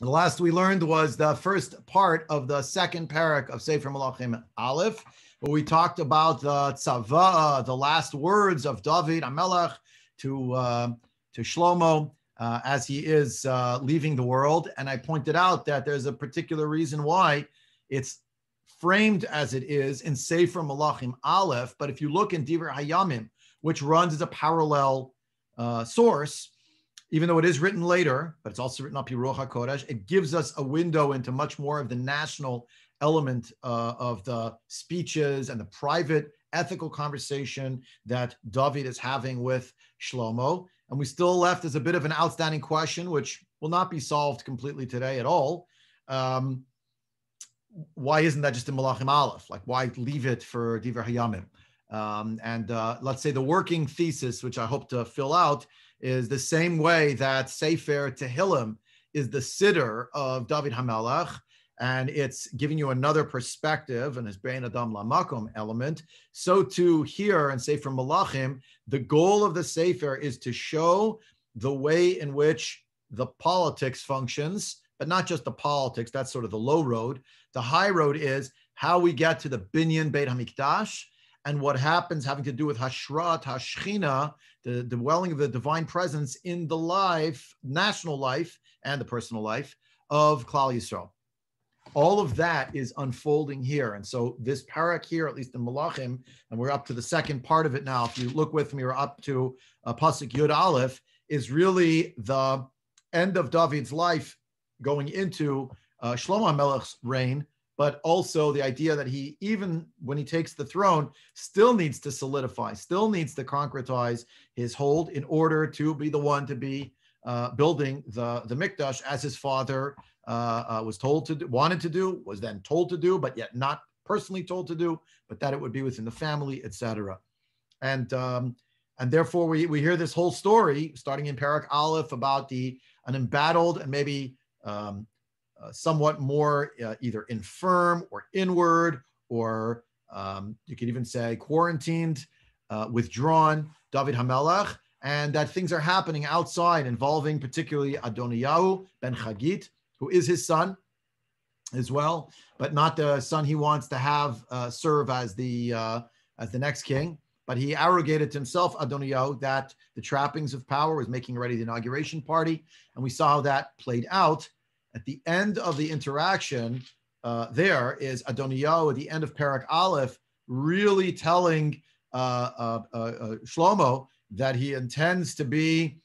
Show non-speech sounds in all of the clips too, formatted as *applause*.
The last we learned was the first part of the second parak of Sefer Malachim Aleph, where we talked about the tzava, the last words of David Amelech to uh, to Shlomo uh, as he is uh, leaving the world. And I pointed out that there's a particular reason why it's framed as it is in Sefer Malachim Aleph. But if you look in Divrei Hayamim, which runs as a parallel uh, source, even though it is written later, but it's also written up Ruach HaKodesh, it gives us a window into much more of the national element uh, of the speeches and the private ethical conversation that David is having with Shlomo. And we still left as a bit of an outstanding question, which will not be solved completely today at all. Um, why isn't that just in Malachim Aleph? Like, why leave it for Divrei Hayamim? Um, and uh, let's say the working thesis, which I hope to fill out, is the same way that Sefer Tehillim is the siddur of David Hamelach, and it's giving you another perspective and his Bein Adam Lamakom element. So too here in Sefer Malachim, the goal of the Sefer is to show the way in which the politics functions, but not just the politics, that's sort of the low road. The high road is how we get to the Binyan Beit HaMikdash, and what happens having to do with Hashrat, Hashchina, the, dwelling of the divine presence in the life, national life, and the personal life of Klal Yisrael. All of that is unfolding here. And so this parak here, at least in Malachim, and we're up to the second part of it now. If you look with me, we're up to uh, Pasuk Yud Aleph, is really the end of David's life going into uh, Shlomo Melech's reign, but also the idea that he, even when he takes the throne, still needs to solidify, still needs to concretize his hold in order to be the one to be uh, building the, the Mikdash as his father uh, uh, was told to do, wanted to do, was then told to do, but yet not personally told to do, but that it would be within the family, etc. And um, and therefore we, we hear this whole story starting in Parak Aleph about the an embattled and maybe um, uh, somewhat more uh, either infirm or inward, or um, you could even say quarantined, uh, withdrawn, David Hamelach, and that things are happening outside involving particularly Adoniyahu ben Chagit, who is his son as well, but not the son he wants to have uh, serve as the uh, as the next king. But he arrogated to himself, Adoniyahu, that the trappings of power was making ready the inauguration party, and we saw how that played out at the end of the interaction, uh, there is Adoniyahu at the end of Parak Aleph really telling uh, uh, uh, uh Shlomo that he intends to be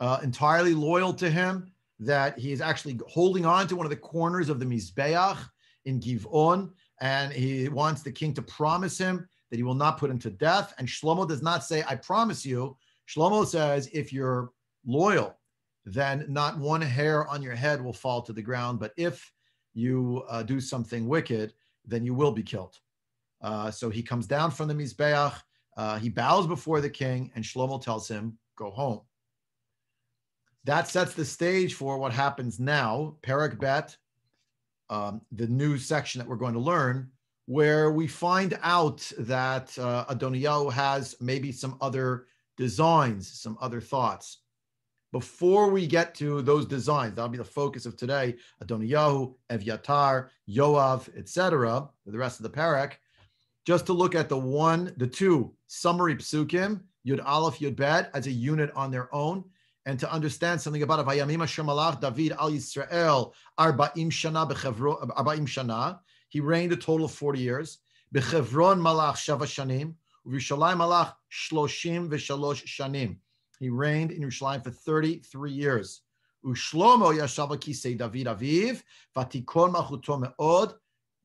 uh, entirely loyal to him, that he is actually holding on to one of the corners of the Mizbeach in Givon, and he wants the king to promise him that he will not put him to death. And Shlomo does not say, I promise you. Shlomo says, if you're loyal then not one hair on your head will fall to the ground. But if you uh, do something wicked, then you will be killed. Uh, so he comes down from the Mizbeach, uh, he bows before the king, and Shlomo tells him, Go home. That sets the stage for what happens now, Perak Bet, um, the new section that we're going to learn, where we find out that uh, has maybe some other designs, some other thoughts before we get to those designs, that'll be the focus of today. Adoniyahu, Evyatar, Yoav, etc. The rest of the parak. Just to look at the one, the two summary psukim, Yud Aleph, Yud Bet, as a unit on their own, and to understand something about Vayamim Asher Malach David Al Yisrael Arba'im Shana Arba'im Shana. He reigned a total of forty years. Bechevron Malach Shava Shanim, Malach Shloshim V'Shalosh Shanim. He reigned in Yerushalayim for 33 years. Ushlomo yashav David aviv, vatikon malchuto me'od.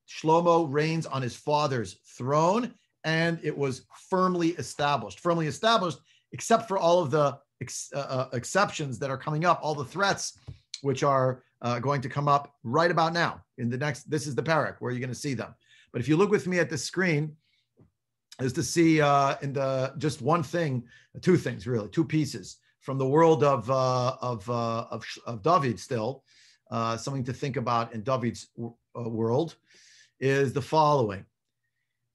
Shlomo reigns on his father's throne, and it was firmly established. Firmly established, except for all of the ex, uh, uh, exceptions that are coming up, all the threats which are uh, going to come up right about now. In the next, this is the parak where you're going to see them. But if you look with me at the screen, is to see uh, in the just one thing, two things really, two pieces from the world of uh, of, uh, of, of David. Still, uh, something to think about in David's uh, world is the following.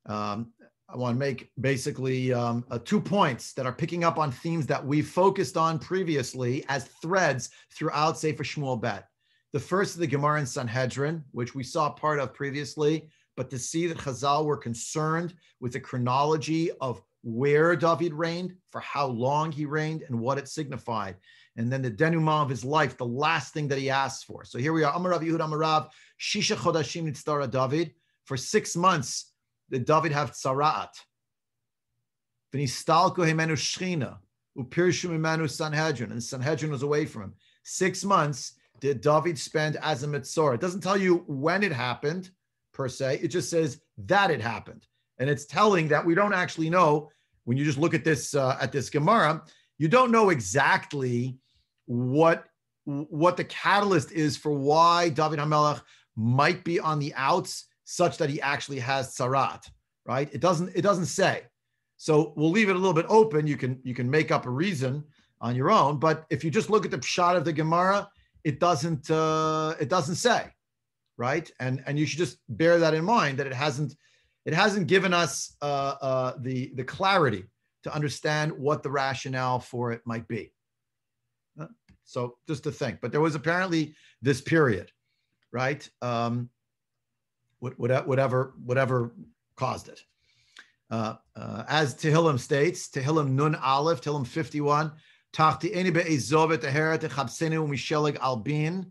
Um, I want to make basically um, uh, two points that are picking up on themes that we focused on previously as threads throughout Sefer Shmuel Bet. The first is the Gemara in Sanhedrin, which we saw part of previously, but to see that Chazal were concerned with the chronology of where David reigned, for how long he reigned, and what it signified. And then the denouement of his life, the last thing that he asked for. So here we are, Amarav Yehud Amarav, Shisha Chodashim Nitztara David. For six months, did David have tzaraat. V'nistalko himenu shchina, upirshu mimenu Sanhedrin, and Sanhedrin was away from him. Six months did David spend as a mitzvah. It doesn't tell you when it happened, per se. It just says that it happened. And it's telling that we don't actually know when you just look at this uh, at this Gemara, you don't know exactly what what the catalyst is for why David Hamelach might be on the outs such that he actually has tzaraat, right? It doesn't it doesn't say. So we'll leave it a little bit open. You can you can make up a reason on your own, but if you just look at the shot of the Gemara, it doesn't uh, it doesn't say, right? And and you should just bear that in mind that it hasn't it hasn't given us uh, uh, the the clarity to understand what the rationale for it might be. Uh, so just to think, but there was apparently this period, right? Um, whatever whatever caused it. Uh, uh, as Tehillim states, Tehillim Nun Aleph, Tehillim 51, Tachti Eni Be'ezovet Teheret Echabsenu Misheleg Albin,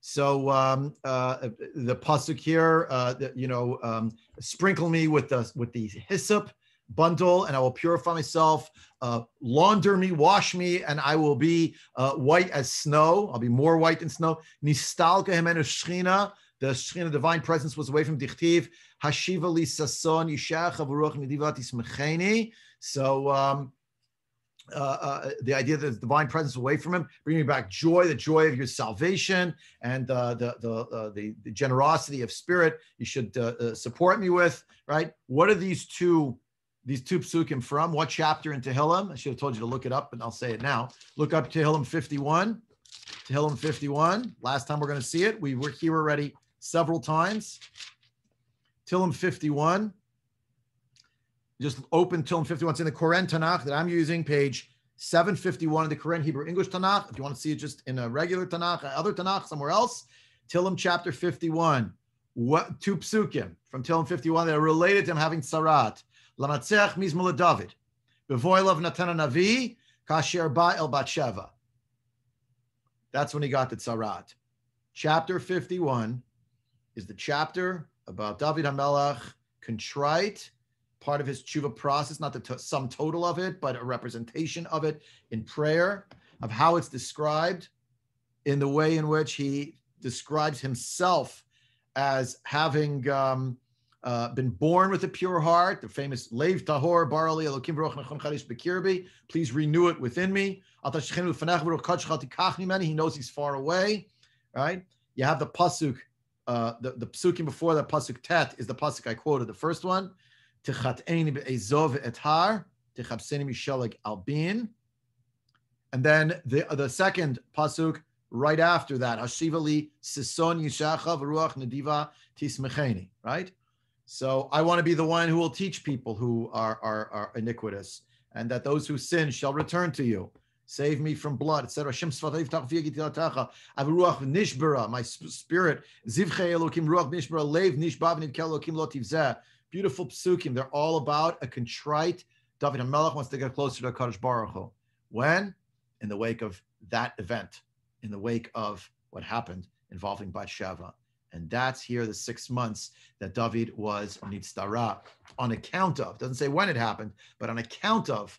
so um, uh, the pasuk here, uh, you know, um, sprinkle me with the with the hyssop bundle, and I will purify myself. Uh, launder me, wash me, and I will be uh, white as snow. I'll be more white than snow. Nistalka hemenu shchina. The shchina, divine presence, was away from dichtiv. Hashiva li sason yishach avuruch nidivat ismecheni. So. Um, uh, uh, the idea that the divine presence away from him, bringing back joy, the joy of your salvation, and uh, the the, uh, the, the generosity of spirit. You should uh, uh, support me with right. What are these two these two psukim from? What chapter in Tehillim? I should have told you to look it up, but I'll say it now. Look up Tehillim 51. Tehillim 51. Last time we're going to see it. We were here already several times. Tehillim 51 just open Tehillim 51. It's in the Koren Tanakh that I'm using, page 751 of the Koren Hebrew English Tanakh. If you want to see it just in a regular Tanakh, uh, other Tanakh somewhere else, Tehillim chapter 51. What two psukim from Tehillim 51 that are related to him having sarat. Lanatzech mizmul David. Bevoilav Natana Navi, Kasher Ba El Batsheva. That's when he got the tzarat. Chapter 51 is the chapter about David HaMelech, contrite part of his tshuva process, not the t- sum total of it, but a representation of it in prayer, of how it's described in the way in which he describes himself as having um, uh, been born with a pure heart, the famous Lev Tahor Barali Elokim Bekirbi. Please renew it within me. He knows he's far away, right? You have the pasuk, uh, the, the psukim before that pasuk tet is the pasuk I quoted, the first one. Tichateni be'ezov etar, tichabseni mishalag albin. And then the, the second pasuk right after that, Hashiva li sison yishacha v'ruach nediva tismecheni, right? So I want to be the one who will teach people who are, are, are iniquitous, and that those who sin shall return to you. Save me from blood, etc. My spirit, zivche elokim ruach nishbara, lev nishbav nivkel elokim lo tivzeh beautiful psukim. They're all about a contrite. David HaMelech wants to get closer to Kadosh Baruch Hu. When? In the wake of that event, in the wake of what happened involving Bathsheba. And that's here the six months that David was Nitztara on account of, doesn't say when it happened, but on account of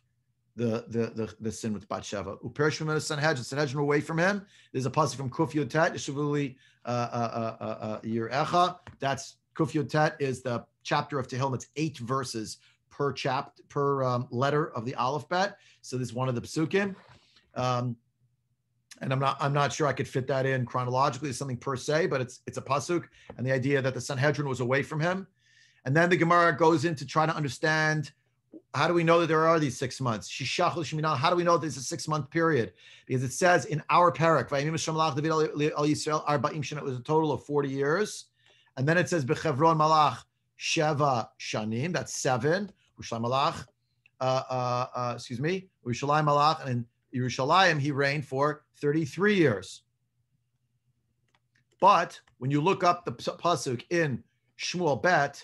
the the the, the sin with Bathsheba. Uperish from Sanhedrin, Sanhedrin away from him. There's a passage from Kuf Yotet, Yeshuvuli uh, uh, uh, Echa. That's Kuf Yotet is the chapter of Tehillim. It's eight verses per chapter per um, letter of the alphabet. So this is one of the psukim. Um, and I'm not I'm not sure I could fit that in chronologically as something per se, but it's it's a pasuk and the idea that the Sanhedrin was away from him. And then the Gemara goes in to try to understand how do we know that there are these six months? How do we know there's a six month period? Because it says in our parak, it was a total of 40 years. And then it says Bechevron Malach Sheva Shanim, that's seven. Yerushalayim Malach, uh, uh, uh, excuse me, Yerushalayim Malach, and in Yerushalayim he reigned for 33 years. But when you look up the pasuk in Shmuel Bet,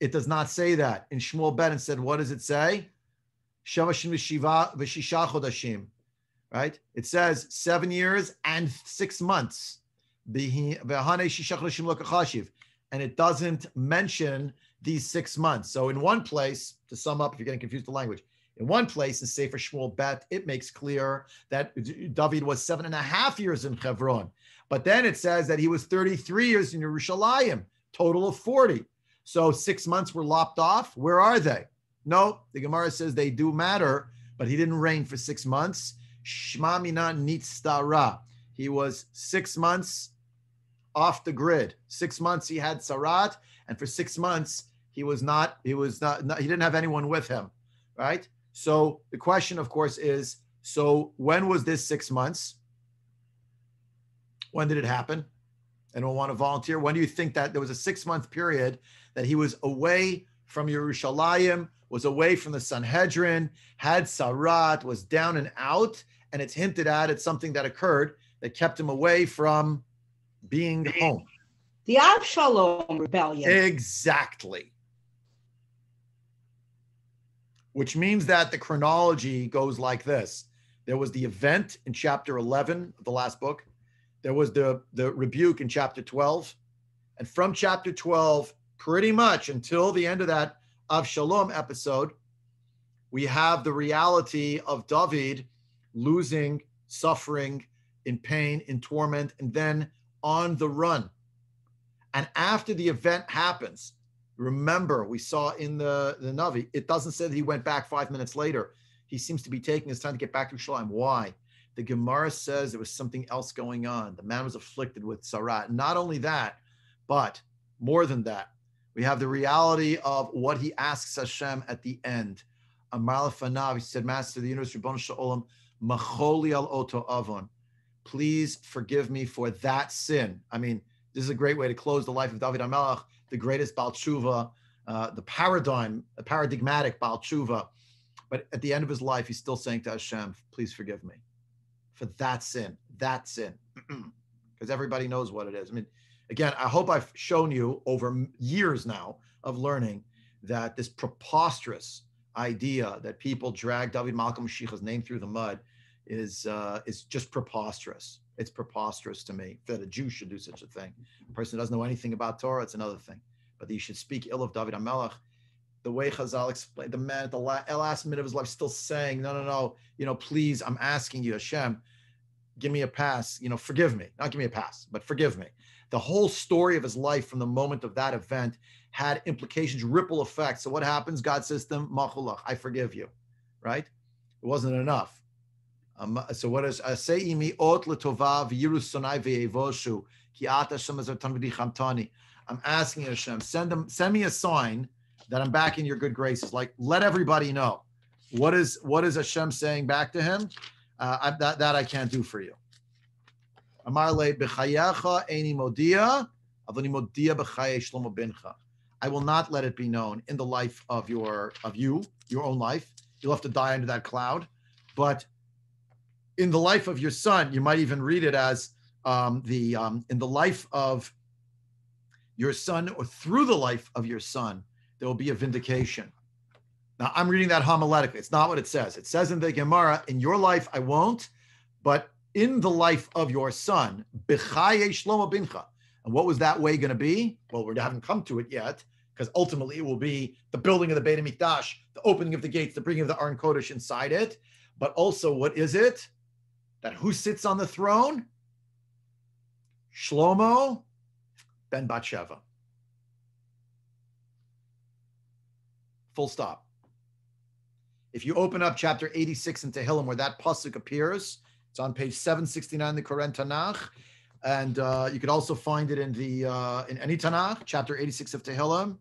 it does not say that. In Shmuel Bet, instead, what does it say? Right? It says seven years and six months. And it doesn't mention these six months. So in one place, to sum up, if you're getting confused with the language, in one place in Sefer Shmuel Bet, it makes clear that David was seven and a half years in Hebron. But then it says that he was 33 years in Yerushalayim, total of 40. So six months were lopped off. Where are they? No, the Gemara says they do matter, but he didn't reign for six months. Shma mina nitztara. He was six months off the grid. Six months he had sarat, and for six months he was not. He was not. not he didn't have anyone with him, right? So the question, of course, is: so when was this six months? When did it happen? Anyone want to volunteer? When do you think that there was a six month period that he was away from Yerushalayim, was away from the Sanhedrin, had Sarat, was down and out, and it's hinted at it's something that occurred that kept him away from being home. The Avshalom rebellion. Exactly. Which means that the chronology goes like this. There was the event in chapter 11 of the last book. There was the, the rebuke in chapter 12. And from chapter 12, pretty much until the end of that Avshalom episode, we have the reality of David losing, suffering, in pain, in torment, and then on the run. And after the event happens, remember we saw in the, the Navi, it doesn't say that he went back five minutes later. He seems to be taking his time to get back to Shalom. Why? The Gemara says there was something else going on. The man was afflicted with Sarat. Not only that, but more than that, we have the reality of what he asks Hashem at the end. Amar Fanav, he said, Master of the universe, Ribbon Shalom, Macholi al Oto Avon. Please forgive me for that sin. I mean, this is a great way to close the life of David HaMelech, the greatest Baal Tshuva, uh, the paradigm, the paradigmatic Baal Tshuva. But at the end of his life, he's still saying to Hashem, please forgive me for that sin, that sin. *clears throat* Because everybody knows what it is. I mean, again, I hope I've shown you over years now of learning that this preposterous idea that people drag David Malka Mashiach's name through the mud is uh, is just preposterous. It's preposterous to me that a Jew should do such a thing. A person doesn't know anything about Torah, it's another thing. But you should speak ill of David HaMelech. The way Chazal explained, the man at the last minute of his life still saying, no, no, no, you know, please, I'm asking you, Hashem, give me a pass, you know, forgive me. Not give me a pass, but forgive me the whole story of his life from the moment of that event had implications, ripple effects. So what happens? God says to him, Machulach, I forgive you, right? It wasn't enough. So what is Seimi ot letova v'yirusonai ve'evoshu ki at Hashem chamtani. I'm asking Hashem, send them, send me a sign that I'm back in your good graces. Like let everybody know. What is what is Hashem saying back to him? Uh, I, that that I can't do for you. I will not let it be known in the life of your of you, your own life. You'll have to die under that cloud, but in the life of your son, you might even read it as um, the um, in the life of your son, or through the life of your son, there will be a vindication. Now, I'm reading that homiletically. It's not what it says. It says in the Gemara, in your life, I won't, but in the life of your son, B'chaye Shlomo Bincha. And what was that way going to be? Well, we haven't come to it yet, because ultimately it will be the building of the Beit HaMikdash, the opening of the gates, the bringing of the Aron Kodesh inside it. But also, what is it? That who sits on the throne? Shlomo ben Batsheva. Full stop. If you open up chapter 86 in Tehillim, where that pasuk appears, it's on page 769 in the Koren Tanakh. And uh, you could also find it in the uh, in any Tanakh, chapter 86 of Tehillim.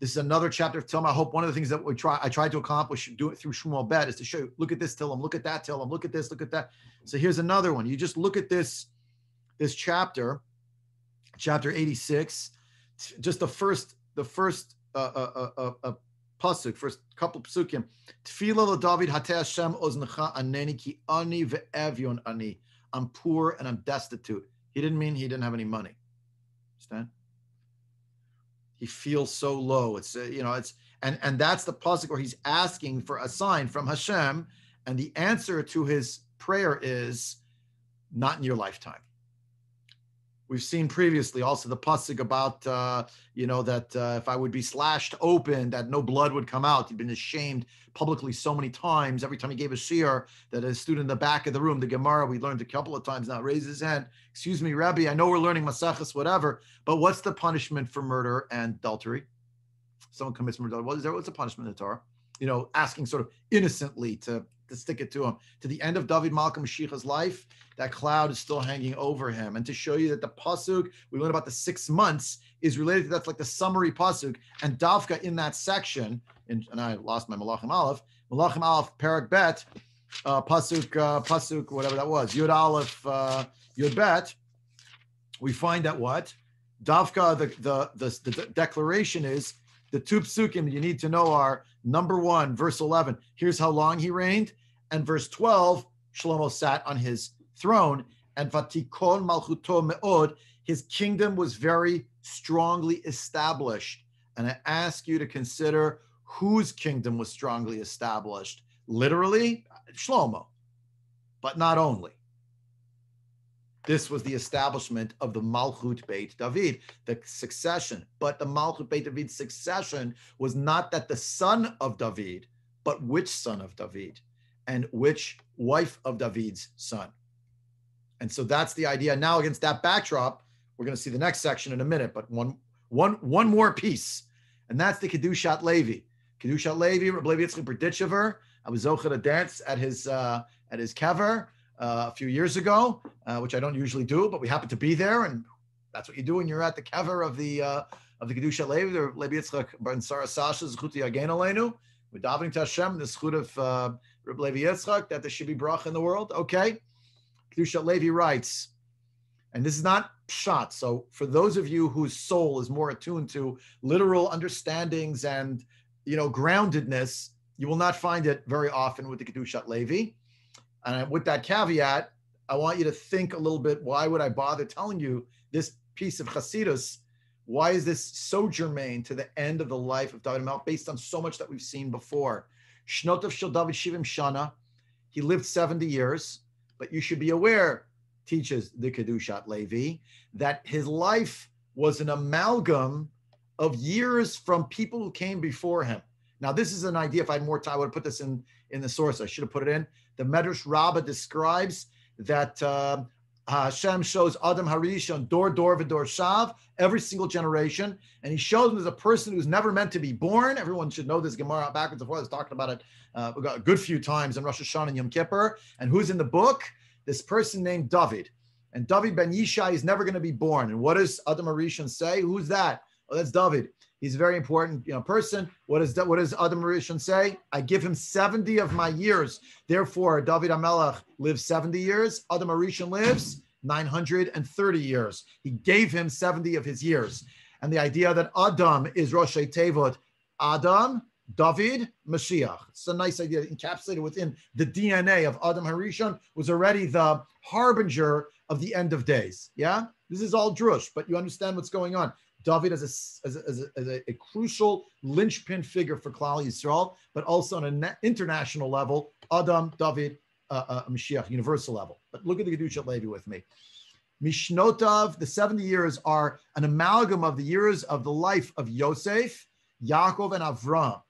This is another chapter of Tehillim. I hope one of the things that we try I tried to accomplish do it through Shmuel Bet is to show you, look at this Tehillim, look at that Tehillim, look at this, look at that. So here's another one. You just look at this this chapter, chapter 86, just the first the first uh, uh, uh, uh pasuk, first couple psukim. Tefillah David Hateh Hashem oznecha aneni ki ani ve'evyon ani. I'm poor and I'm destitute. He didn't mean he didn't have any money. Understand? He feels so low. It's uh, you know it's and and that's the pasuk where he's asking for a sign from Hashem, and the answer to his prayer is not in your lifetime. We've seen previously also the pasuk about uh, you know that uh, if I would be slashed open, that no blood would come out. He'd been ashamed publicly so many times. Every time he gave a shiur, that a student in the back of the room, the Gemara, we learned a couple of times now, raise his hand. Excuse me, Rabbi, I know we're learning Maseches, whatever, but what's the punishment for murder and adultery? Someone commits murder. What is there? What's the punishment in the Torah? You know, asking sort of innocently to to stick it to him. To the end of David Malka Mashiach's life, that cloud is still hanging over him. And to show you that the pasuk we learned about the six months is related to that's like the summary pasuk. And Davka in that section, in, and I lost my Malachim Aleph, Malachim Aleph, Perak Bet, uh, pasuk, uh, pasuk, whatever that was, Yud Aleph, uh, Yud Bet. We find that what Davka, the the the, the declaration is the two psukim you need to know are number one, verse 11. Here's how long he reigned. And verse 12, Shlomo sat on his throne. And vatikon malchuto meod, his kingdom was very strongly established. And I ask you to consider whose kingdom was strongly established. Literally, Shlomo, but not only. This was the establishment of the Malchut Beit David, the succession. But the Malchut Beit David's succession was not that the son of David, but which son of David and which wife of David's son. And so that's the idea. Now, against that backdrop, we're going to see the next section in a minute, but one, one, one more piece, and that's the Kedushat Levi. Kedushat Levi, Rabbi Yitzchak Berditchever. I was zocher to dance at his uh, at his kever a few years ago, uh, which I don't usually do, but we happened to be there, and that's what you do when you're at the kever of the uh, of the Kedusha Levi, the Levi Yitzchak Ben Sarah Sasha Zchuti Yagen Aleinu. We're davening to Hashem, the schut of uh, Rabbi Levi Yitzchak, that there should be brach in the world. Okay, Kedusha Levi writes, and this is not shot. So for those of you whose soul is more attuned to literal understandings and you know groundedness, you will not find it very often with the Kedushat Levi. And with that caveat, I want you to think a little bit. Why would I bother telling you this piece of Hasidus? Why is this so germane to the end of the life of David Melch based on so much that we've seen before? Shnotav Shel David Shivim Shana. He lived 70 years, but you should be aware, teaches the Kedushat Levi, that his life was an amalgam of years from people who came before him. Now, this is an idea. If I had more time, I would have put this in, in the source. I should have put it in. The Medrash Rabbah describes that uh, Hashem shows Adam Harishon, Dor, Dor, Vidor, Shav, every single generation. And he shows him as a person who's never meant to be born. Everyone should know this Gemara backwards and forwards. Talking about it uh, a good few times in Rosh Hashanah and Yom Kippur. And who's in the book? This person named David. And David ben Yishai is never going to be born. And what does Adam Harishon say? Who's that? Oh, that's David. He's a very important you know, person. What, is, what does Adam Rishon say? I give him 70 of my years. Therefore, David Amelech lives 70 years. Adam Rishon lives 930 years. He gave him 70 of his years. And the idea that Adam is Rosh Tevot, Adam, David, Mashiach. It's a nice idea encapsulated within the DNA of Adam Harishon was already the harbinger of the end of days. Yeah, this is all drush, but you understand what's going on. David as a, as a, as a, as a, crucial linchpin figure for Klal Yisrael, but also on an international level, Adam, David, uh, uh, Mashiach, universal level. But look at the Kedusha Levi with me. Mishnotav, the 70 years are an amalgam of the years of the life of Yosef, Yaakov, and Avram.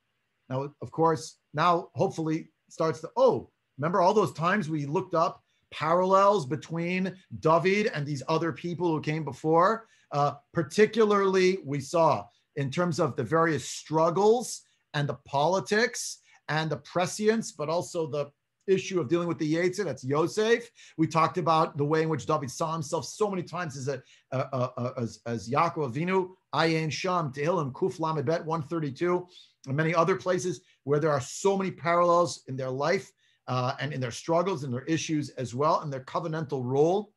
Now, of course, now hopefully starts to, oh, remember all those times we looked up parallels between David and these other people who came before? Uh, particularly, we saw in terms of the various struggles and the politics and the prescience, but also the issue of dealing with the Yetzer, that's Yosef. We talked about the way in which David saw himself so many times as a, a, a, a as, as Yaakov Avinu, Ayin Sham, Tehillim, Kuf Lamebet 132, and many other places where there are so many parallels in their life uh, and in their struggles and their issues as well, and their covenantal role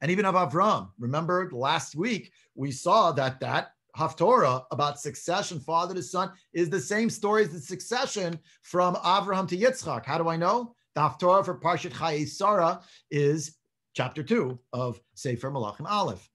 and even of Avram. Remember last week we saw that that Haftorah about succession, father to son, is the same story as the succession from Avraham to Yitzchak. How do I know? The Haftorah for Parshat Chayei Sarah is chapter two of Sefer Malachim Aleph.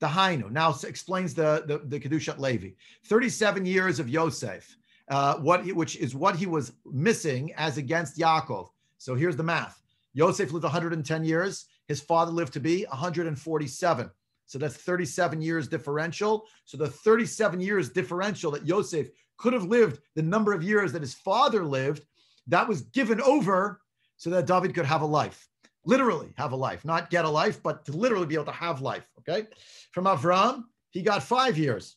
The Hainu now explains the the, the Kedushat Levi. 37 years of Yosef, uh, what which is what he was missing as against Yaakov. So here's the math. Yosef lived 110 years. His father lived to be 147. So that's 37 years differential. So the 37 years differential that Yosef could have lived the number of years that his father lived, that was given over so that David could have a life. Literally have a life, not get a life, but to literally be able to have life. Okay. From Avram, he got five years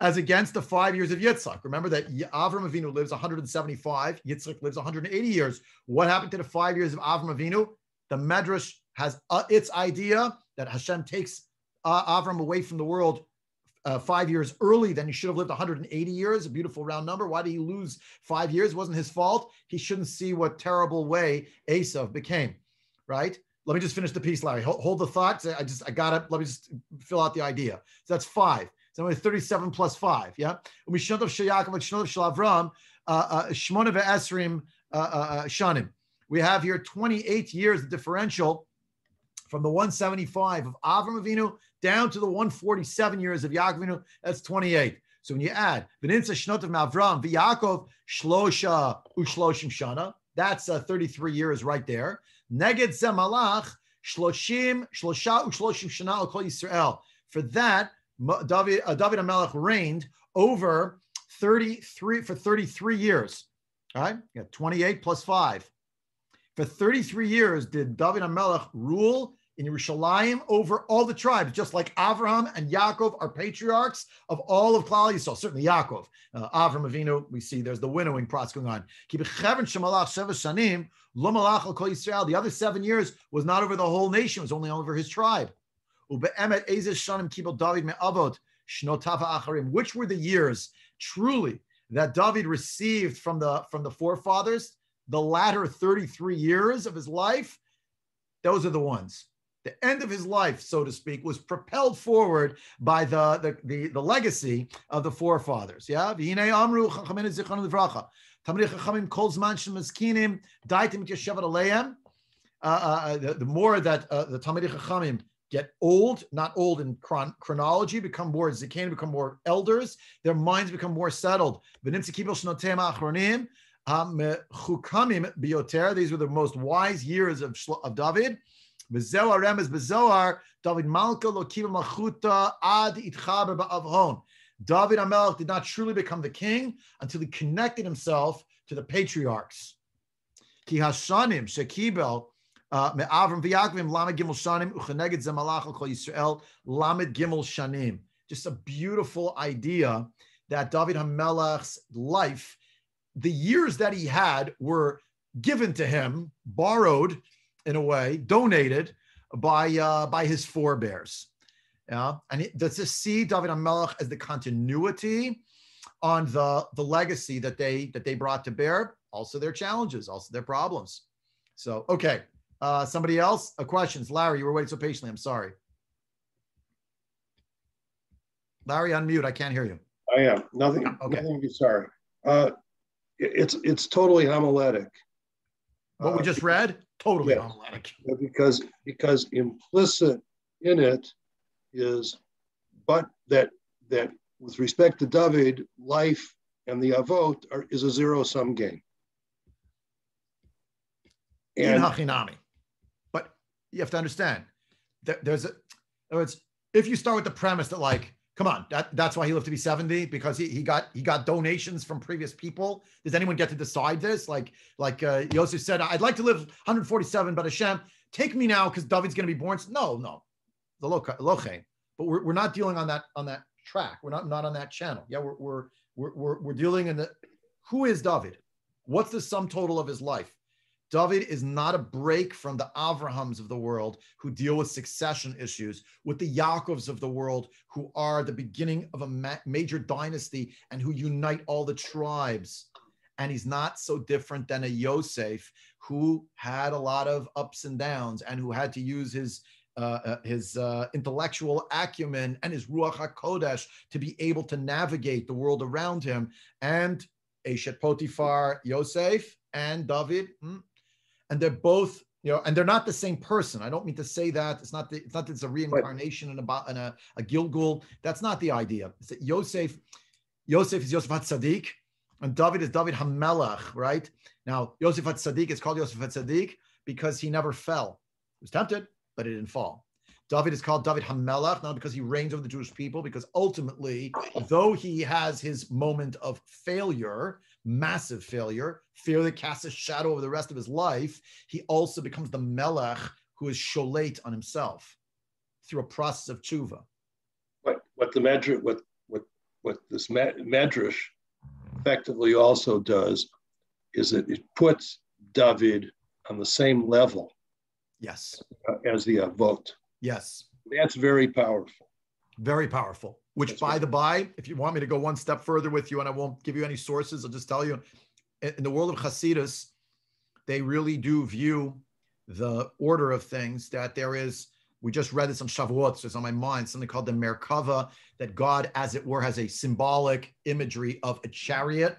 as against the five years of Yitzchak. Remember that Avram Avinu lives 175, Yitzchak lives 180 years. What happened to the five years of Avram Avinu? The Medrash has uh, its idea that Hashem takes uh, Avram away from the world uh, five years early, than he should have lived 180 years, a beautiful round number. Why did he lose five years? It wasn't his fault. He shouldn't see what terrible way Esav became, right? Let me just finish the piece, Larry. Hold, hold the thoughts. I just, I got it. Let me just fill out the idea. So that's five. So I'm 37 plus five. Yeah. We Shayakov, Shalavram, Shanim. We have here 28 years of differential from the 175 of Avram Avinu down to the 147 years of Yaakov Avinu, that's 28. So when you add Beninsa Shnot of Mavram, V'Yakov Shlosha Ushloshim Shana, that's uh, 33 years right there. Neged Zemalach Shloshim Shlosha Ushloshim Shana Al Kol Yisrael. For that, David uh, David Amelech reigned over 33 for 33 years. All right, yeah, 28 plus five. For 33 years did David Amelech rule in Yerushalayim over all the tribes, just like Avraham and Yaakov are patriarchs of all of Klal Yisrael. Certainly Yaakov, uh, Avram Avinu. We see there's the winnowing process going on. Keep it. The other seven years was not over the whole nation; it was only over his tribe. Which were the years truly that David received from the from the forefathers? The latter 33 years of his life, those are the ones the end of his life, so to speak, was propelled forward by the, the, the, the legacy of the forefathers. Yeah. Uh, uh, uh, the, the more that uh, the Talmidei Chachamim get old, not old in chron- chronology, become more zikanim, become more elders, their minds become more settled. These were the most wise years of, of David. David Malka David Amelch did not truly become the king until he connected himself to the patriarchs. Ki Hashanim Shekibel Me'avram V'Yakvim Lamed Gimel Shanim Ucheneged Zemalach Kol Yisrael Lamed Gimel Shanim. Just a beautiful idea that David Hamelech's life, the years that he had were given to him, borrowed in a way, donated by uh, by his forebears. Yeah, and does this see David Amelech as the continuity on the the legacy that they that they brought to bear? Also their challenges, also their problems. So okay, uh, somebody else? Uh, questions? Larry, you were waiting so patiently. I'm sorry. Larry, unmute. I can't hear you. I am nothing. Okay. Nothing to be sorry. Uh, it's it's totally homiletic. What we uh, just read? Totally yes. Because because implicit in it is, but that that with respect to David, life and the avot are, is a zero sum game. And, in Hachinami, you have to understand that there's a. In other words, if you start with the premise that like Come on, that, that's why he lived to be 70 because he, he got he got donations from previous people. Does anyone get to decide this? Like like uh, Yosef said, I'd like to live 147, but Hashem, take me now because David's going to be born. No, no, the loche. But we're, we're not dealing on that on that track. We're not not on that channel. Yeah, we're we're we're we're, we're dealing in the who is David? What's the sum total of his life? David is not a break from the Avrahams of the world who deal with succession issues, with the Yaakovs of the world who are the beginning of a ma- major dynasty and who unite all the tribes. And he's not so different than a Yosef who had a lot of ups and downs and who had to use his uh, uh, his uh, intellectual acumen and his ruach hakodesh to be able to navigate the world around him. And Eshet Potiphar, Yosef, and David, hmm, and they're both You know, and they're not the same person. I don't mean to say that. It's not the, it's not that it's a reincarnation and a and a, a Gilgul. That's not the idea. It's that Yosef, Yosef is Yosef Tzaddik, and David is David Hamelach, right? Now, Yosef Tzaddik is called Yosef Tzaddik because he never fell. He was tempted, but he didn't fall. David is called David Hamelach, not because he reigns over the Jewish people, because ultimately, though he has his moment of failure, massive failure, fear that casts a shadow over the rest of his life, he also becomes the melech who is sholate on himself through a process of tshuva. What what the medrash what what what this medrash effectively also does is that it puts David on the same level. Yes. As the avot. Yes. That's very powerful. Very powerful. Which, That's by the by, if you want me to go one step further with you, and I won't give you any sources, I'll just tell you in the world of Hasidus, they really do view the order of things that there is. We just read this on Shavuot, so it's on my mind, something called the Merkava, that God, as it were, has a symbolic imagery of a chariot,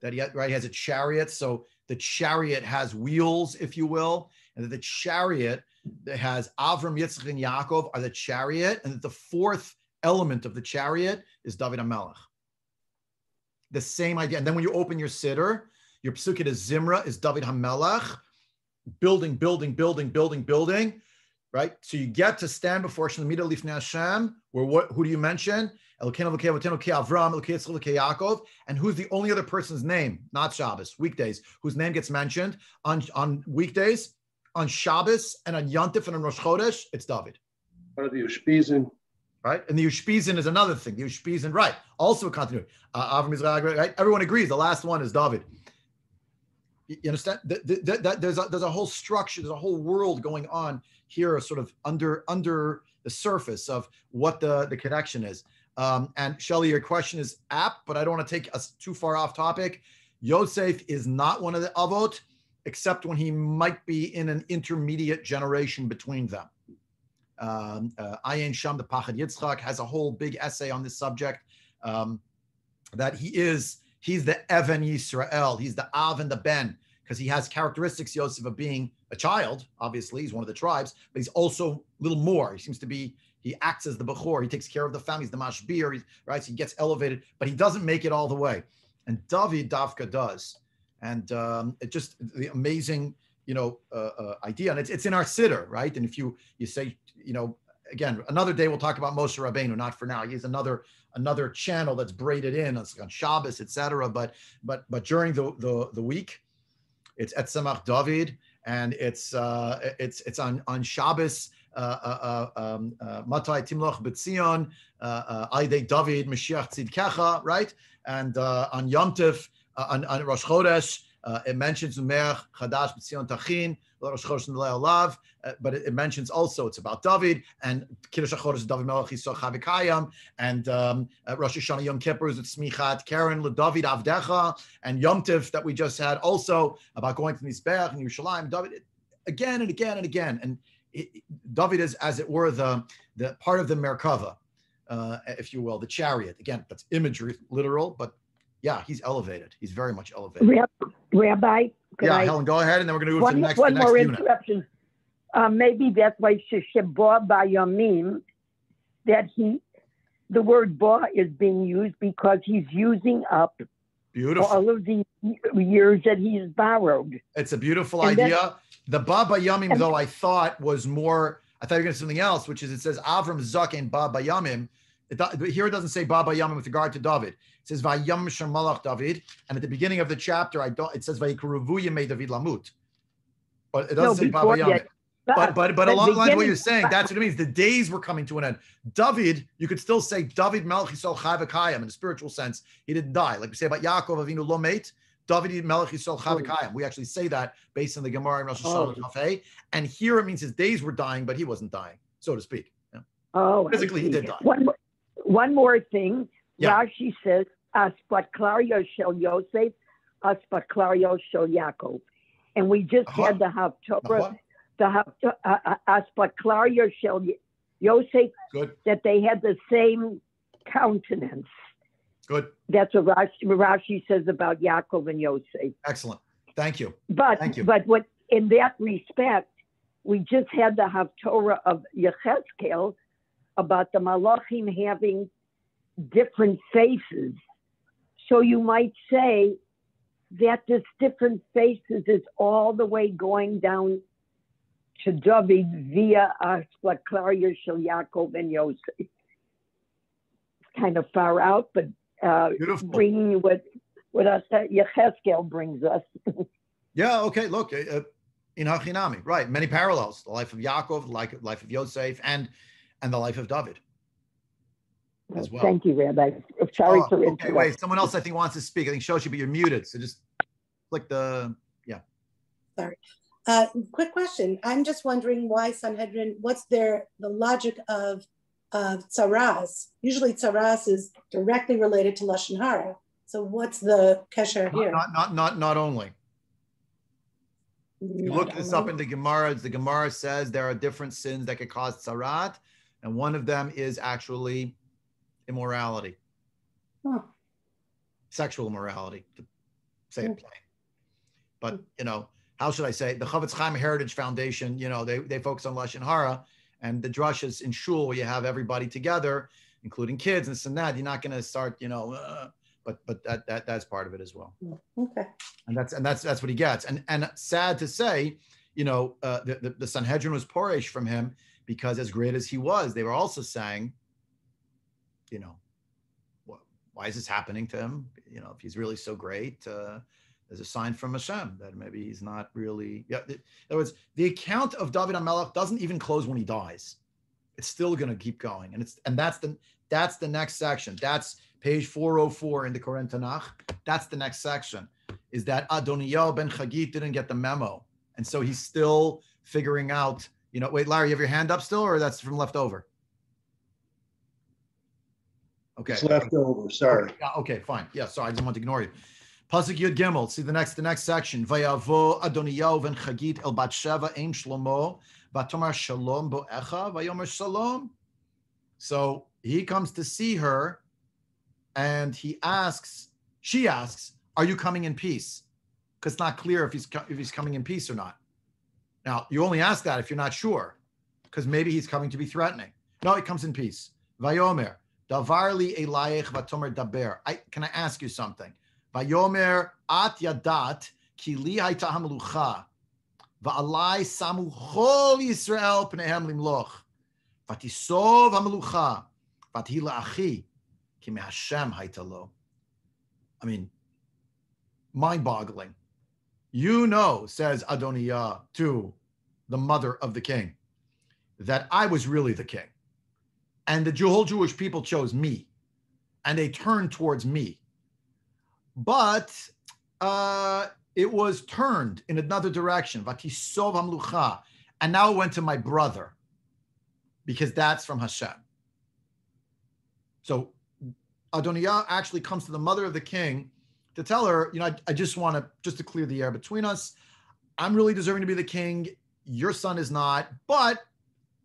that he right, he has a chariot. So the chariot has wheels, if you will, and that the chariot that has Avram, Yitzchak, and Yaakov are the chariot, and that the fourth element of the chariot is David HaMelech. The same idea. And then when you open your siddur, your Pesukei d'Zimra is David HaMelech, building, building, building, building, building, right? So you get to stand before Shemida Lifnei Hashem, where what, who do you mention? Yaakov, and who's the only other person's name, not Shabbos, weekdays, whose name gets mentioned on, on weekdays, on Shabbos, and on Yontif and on Rosh Chodesh, it's David. Are the? Right? And the Ushpizin is another thing. The Ushpizin, right? Also a continuity. Uh, Avram right? Everyone agrees. The last one is David. You understand? The, there's a, there's a whole structure. There's a whole world going on here, sort of under under the surface of what the the connection is. Um, and Shelly, your question is apt, but I don't want to take us too far off topic. Yosef is not one of the avot, except when he might be in an intermediate generation between them. Um, uh, Ayin Sham, the Pachad Yitzchak, has a whole big essay on this subject. Um, that he is, he's the Evan Yisrael, he's the Av and the Ben, because he has characteristics, Yosef, of being a child. Obviously, he's one of the tribes, but he's also a little more. He seems to be, he acts as the Bechor, he takes care of the family, he's the Mashbir, he's, right? So he gets elevated, but he doesn't make it all the way. And David Davka does. And um, it just the amazing you know uh, uh, idea, and it's it's in our siddur, right? And if you you say, you know, again, another day we'll talk about Moshe Rabbeinu, not for now. He's another another channel that's braided in on Shabbos, etc. But but but during the the, the week, it's Etzemach David, and it's uh, it's it's on on Shabbos. Uh, uh, uh um, Matai Timloch Betzion, Aide David Mashiach Tzidkecha, right? And on Yom Tif, on, on Rosh Chodesh, uh, it mentions Umer Chadash B'Tzion Tachin, Chodesh uh, but it, it, mentions also it's about David and Kiddush HaChodesh David Melech Yisrael Chavikayam and um, uh, Rosh Hashanah Yom Kippur is Smichat Karen LeDavid Avdecha and Yom Tiv that we just had also about going to Nisbech and Yerushalayim. David again and again and again and it, David is as it were the the part of the Merkava, uh, if you will, the chariot. Again, that's imagery, literal, but yeah, he's elevated. He's very much elevated. Rabbi, yeah, I, Helen, go ahead, and then we're going to go to the next. One the next more unit. interruption. Uh, maybe that's why Sheshebah by that he, the word ba is being used because he's using up Beautiful. all of the years that he's borrowed. It's a beautiful and idea. The Baba Yamim, though, I thought was more. I thought you were going to say something else, which is it says Avram Zuck and Baba Yamim. It, here it doesn't say Baba Yamim with regard to David. It says Vayam Shemalach David, and at the beginning of the chapter, I don't. It says Vayikuruvu Yemei David Lamut, but it doesn't no, say Baba Yam. But but but along the lines of what you're saying, that's what it means. The days were coming to an end. David, you could still say David Melech Yisrael Chavakayim in a spiritual sense. He didn't die, like we say about Yaakov Avinu Lomeit. David Melech Yisrael Chavakayim. We actually say that based on the Gemara in Rosh Hashanah oh. And here it means his days were dying, but he wasn't dying, so to speak. Yeah. Oh, physically he did die. One, one more thing. Yeah. Rashi says Aspaklario Shel Yosef, Aspaklario Shel Yaakov. And we just uh-huh. had the Haftorah, uh-huh. the uh, uh, Aspaklario Shel Yosef, Good. that they had the same countenance. Good. That's what Rashi, Rashi says about Yaakov and Yosef. Excellent. Thank you. But Thank you. but what in that respect, we just had the Haftorah of Yechezkel about the Malachim having different faces. So you might say that this different faces is all the way going down to David via Asplaklaria Shel Yaakov and Yosef. It's kind of far out, but uh, bringing what what us uh, Yecheskel brings us. *laughs* yeah. Okay. Look, uh, in Hachinami, right? Many parallels: the life of Yaakov, the life of Yosef, and and the life of David as well. Thank you, Rabbi. Sorry oh, for okay. Wait, someone else I think wants to speak. I think Shoshi, but you're muted, so just click the yeah. Sorry. Uh, quick question. I'm just wondering why Sanhedrin. What's their the logic of of tsaras? Usually, tsaras is directly related to lashon hara. So what's the kesher here? Not not not not only. You look this up in the Gemara. The Gemara says there are different sins that could cause tsarat, and one of them is actually immorality, huh. sexual immorality, to say it plain. But you know, how should I say? The Chofetz Chaim Heritage Foundation, you know, they they focus on lashon hara, and the drushes in shul where you have everybody together, including kids and and that. You're not going to start, you know. Uh, but but that, that that's part of it as well. Okay. And that's and that's that's what he gets. And and sad to say, you know, uh, the, the, the Sanhedrin was porish from him because as great as he was, they were also saying, you know, why is this happening to him? You know, if he's really so great, uh, there's a sign from Hashem that maybe he's not really. Yeah, in other words, the account of David HaMelech doesn't even close when he dies. It's still going to keep going, and it's and that's the that's the next section. That's page 404 in the Koren Tanakh. That's the next section. Is that Adoniyahu ben Chagit didn't get the memo, and so he's still figuring out. You know, wait, Larry, you have your hand up still, or that's from leftover? Okay. It's left over. Sorry. Okay, okay, fine. Yeah, sorry. I didn't want to ignore you. Pasuk Yud Gimel. See the next the next section. Vayavo Adoniyahu ben Chagit el bat Sheva Ein Shlomo vatomar Shalom boecha vayomer Shalom. So he comes to see her, and he asks. She asks, "Are you coming in peace?" Because it's not clear if he's if he's coming in peace or not. Now you only ask that if you're not sure, because maybe he's coming to be threatening. No, he comes in peace. Vayomer. Davarli elayich vatomer daber. I can I ask you something? Vayomer at yadat ki li hayta hamlucha va'alai samu chol Yisrael pnehem limloch vatisov hamlucha vatila achi ki meHashem hayta lo. I mean, mind-boggling. You know, says Adoniah to the mother of the king, that I was really the king and the whole Jewish people chose me, and they turned towards me. But uh, it was turned in another direction. Vatisov hamlucha, and now it went to my brother, because that's from Hashem. So Adoniah actually comes to the mother of the king to tell her, you know, I, I just want to just to clear the air between us. I'm really deserving to be the king. Your son is not, but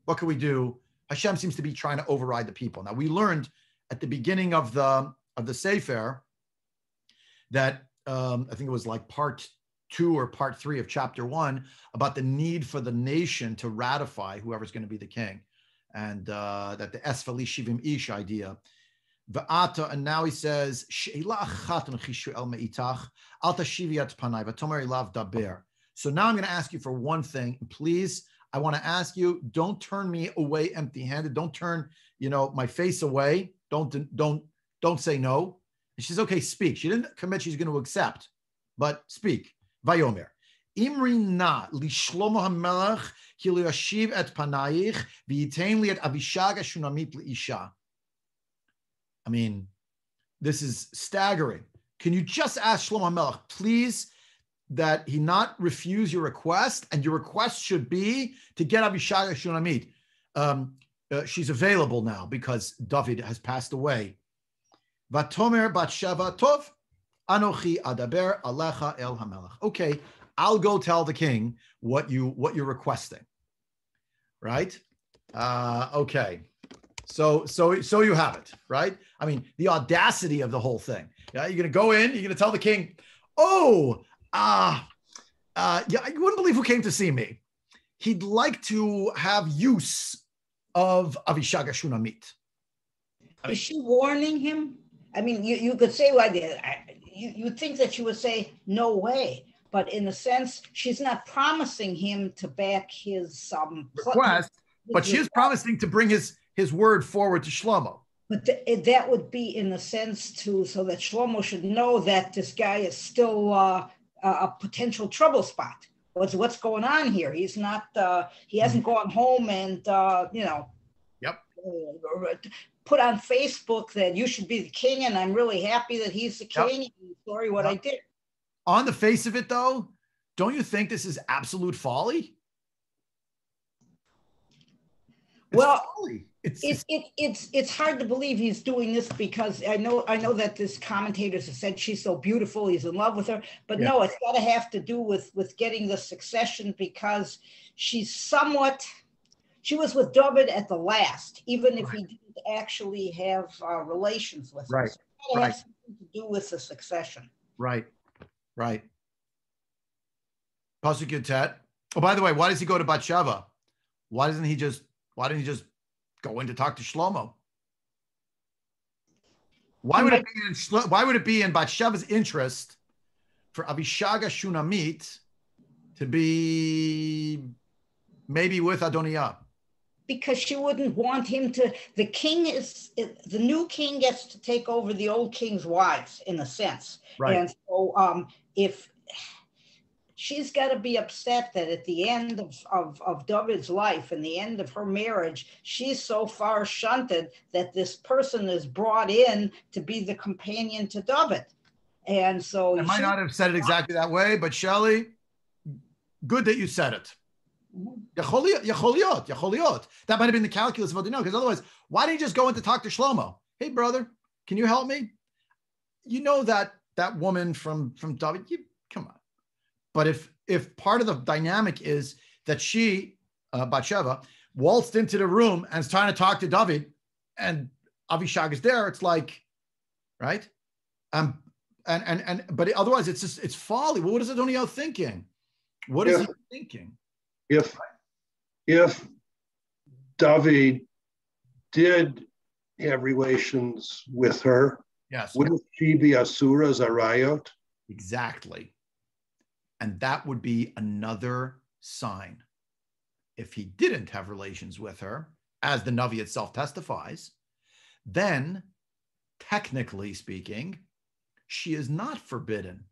what can we do? Hashem seems to be trying to override the people. Now we learned at the beginning of the of the Sefer that um, I think it was like part two or part three of chapter one about the need for the nation to ratify whoever's going to be the king, and uh, that the Esfali Shivim Ish idea. Va'ata, and now he says, So now I'm going to ask you for one thing. Please I want to ask you, don't turn me away empty-handed. Don't turn, you know, my face away. Don't don't don't say no. And she's okay, speak. She didn't commit she's going to accept, but speak. Vayomer. Imri na li shlomo hamelach ki yashiv et panayich v'yitain li et avishaga shunamit isha. I mean, this is staggering. Can you just ask Shlomo HaMelech, please that he not refuse your request, and your request should be to get Abishaga Shunamit. Um, uh, she's available now because David has passed away. Vatomer Batsheva Tov Anochi Adaber Alecha El Hamelach. Okay, I'll go tell the king what you what you're requesting. Right? Uh, okay. So so so you have it, right? I mean, the audacity of the whole thing. Yeah, you're gonna go in, you're gonna tell the king, oh, ah, Uh, yeah, you wouldn't believe who came to see me. He'd like to have use of Avishaga Shunamit. Is she warning him? I mean, you, you could say, well, you, you think that she would say, no way. But in a sense, she's not promising him to back his um, request, but she is promising to bring his, his word forward to Shlomo. But th- that would be in a sense to so that Shlomo should know that this guy is still uh, a potential trouble spot. What's what's going on here? He's not. Uh, he hasn't mm-hmm. gone home and uh, you know. Yep. Uh, put on Facebook that you should be the king, and I'm really happy that he's the king. Yep. Sorry what yep. I did. On the face of it, though, don't you think this is absolute folly? It's well, folly. It's, it's, it, it's it's hard to believe he's doing this because I know I know that this commentators have said she's so beautiful, he's in love with her, but yeah. no, it's got to have to do with with getting the succession because she's somewhat. She was with David at the last, even if he didn't actually have uh, relations with her. Right. So it right. to do with the succession. Right. Right. Pasuk Tet. Oh, by the way, why does he go to Bathsheba? Why doesn't he just? Why didn't he just go in to talk to Shlomo. Why would it be in why would it be in Bathsheba's interest for Avishaga Shunamit to be maybe with Adoniah? Because she wouldn't want him to. The king is the new king gets to take over the old king's wives in a sense, right. and so um, if she's got to be upset that at the end of, of, of David's life and the end of her marriage, she's so far shunted that this person is brought in to be the companion to David. And so I might not have said it exactly that way, but Shelley, good that you said it. That might have been the calculus of what you know, because otherwise, why didn't you just go in to talk to Shlomo? Hey, brother, can you help me? You know that that woman from from David. You. But if if part of the dynamic is that she, uh, Bathsheba, waltzed into the room and is trying to talk to David, and Avishag is there, it's like, right? Um, and and and but otherwise, it's just it's folly. What is Adoniel thinking? What is if, he thinking? If if David did have relations with her, yes, wouldn't she be Asura Zarayot? Exactly. And that would be another sign. If he didn't have relations with her, as the Navi itself testifies, then technically speaking, she is not forbidden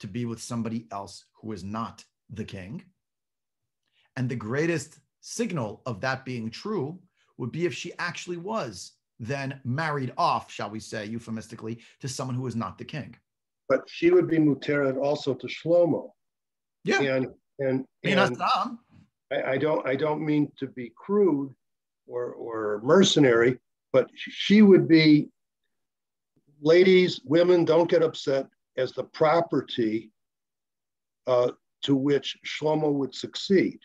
to be with somebody else who is not the king. And the greatest signal of that being true would be if she actually was then married off, shall we say, euphemistically, to someone who is not the king. But she would be muteret also to Shlomo. Yeah. And and, and I, I don't I don't mean to be crude or or mercenary, but she would be ladies, women, don't get upset as the property uh, to which Shlomo would succeed.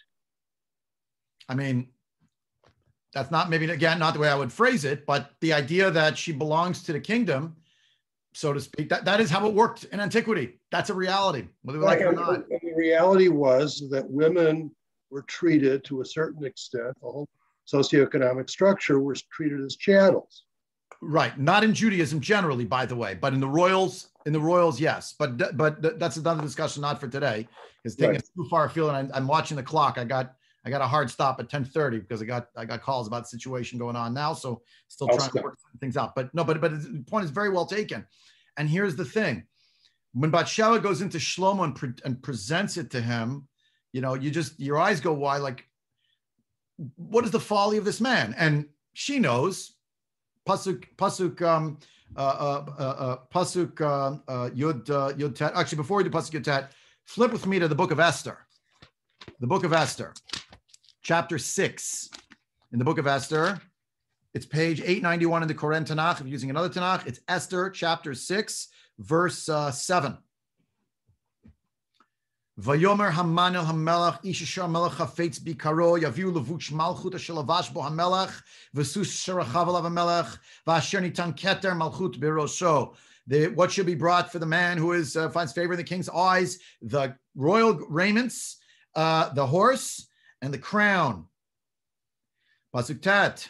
I mean, that's not maybe again not the way I would phrase it, but the idea that she belongs to the kingdom so to speak. That that is how it worked in antiquity. That's a reality, whether we like it or not. Reality was that women were treated to a certain extent, the whole socioeconomic structure was treated as chattels. Right. Not in Judaism generally, by the way, but in the royals, in the royals, yes. But but that's another discussion, not for today. Because taking right. it too far afield, and I'm, I'm watching the clock. I got I got a hard stop at 10:30 because I got I got calls about the situation going on now. So still I'll trying stop. to work things out. But no, but but the point is very well taken. And here's the thing: when Bathsheba goes into Shlomo and, pre- and presents it to him, you know, you just your eyes go wide, like, what is the folly of this man? And she knows. Pasuk pasuk um, uh, uh, uh, uh pasuk uh, uh, yud uh, yud tet. Actually, before we do pasuk yud tet, flip with me to the book of Esther. The book of Esther chapter 6. In the book of Esther, it's page 891 in the Koren Tanakh. If you're using another Tanakh, it's Esther chapter 6, verse uh, 7. Vayomer Hamelach hafetz bikaro levuch malchut asher lavash bo Hamelach asher Hamelach malchut birosho The, what should be brought for the man who is uh, finds favor in the king's eyes? The royal raiments, uh, the horse, and the crown. Pasuk tet.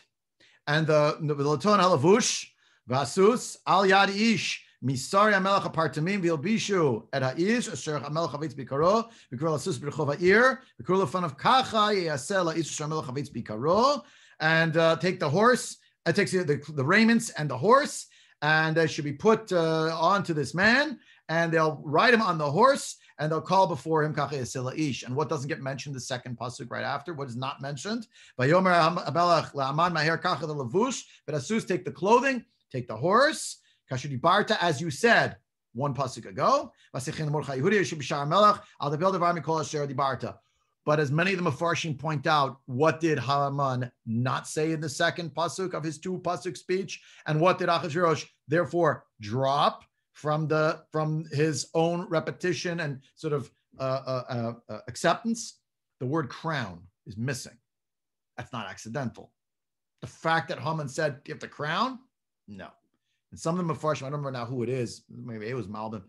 And the Laton halavush, vasus, al yad ish, misari hamelach apartamim vilbishu et ha'ish asher hamelach havitz bikaro v'kur lasus b'rechov ha'ir v'kur lefan of kacha yaseh la'ish asher hamelach havitz bikaro and uh, take the horse, it uh, takes the, the, the raiments and the horse and they should be put uh, onto this man and they'll ride him on the horse and they'll call before him ish. And what doesn't get mentioned the second pasuk right after? What is not mentioned? Vayomer Amelach La'aman Maher Kacha the Lavush. But Asus take the clothing, take the horse, Barta, as you said one pasuk ago. But as many of the Mefarshim point out, what did Haman not say in the second pasuk of his two pasuk speech, and what did Achashverosh therefore drop from the from his own repetition and sort of uh, uh, uh, uh, acceptance, the word crown is missing. That's not accidental. The fact that Haman said, "Give the crown," no. Some of them are fresh. I don't remember now who it is. Maybe it was Malbim.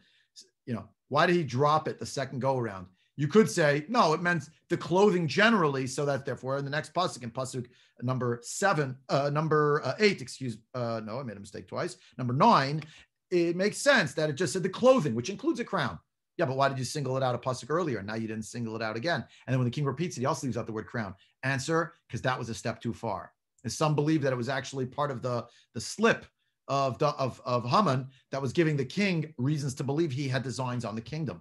You know, why did he drop it the second go around? You could say, no, it meant the clothing generally, so that therefore in the next pasuk, in pasuk number seven, uh, number uh, eight, excuse, uh, no, I made a mistake twice. Number nine, it makes sense that it just said the clothing, which includes a crown. Yeah, but why did you single it out a pasuk earlier? Now you didn't single it out again. And then when the king repeats it, he also leaves out the word crown. Answer: because that was a step too far. And some believe that it was actually part of the the slip of of of Haman that was giving the king reasons to believe he had designs on the kingdom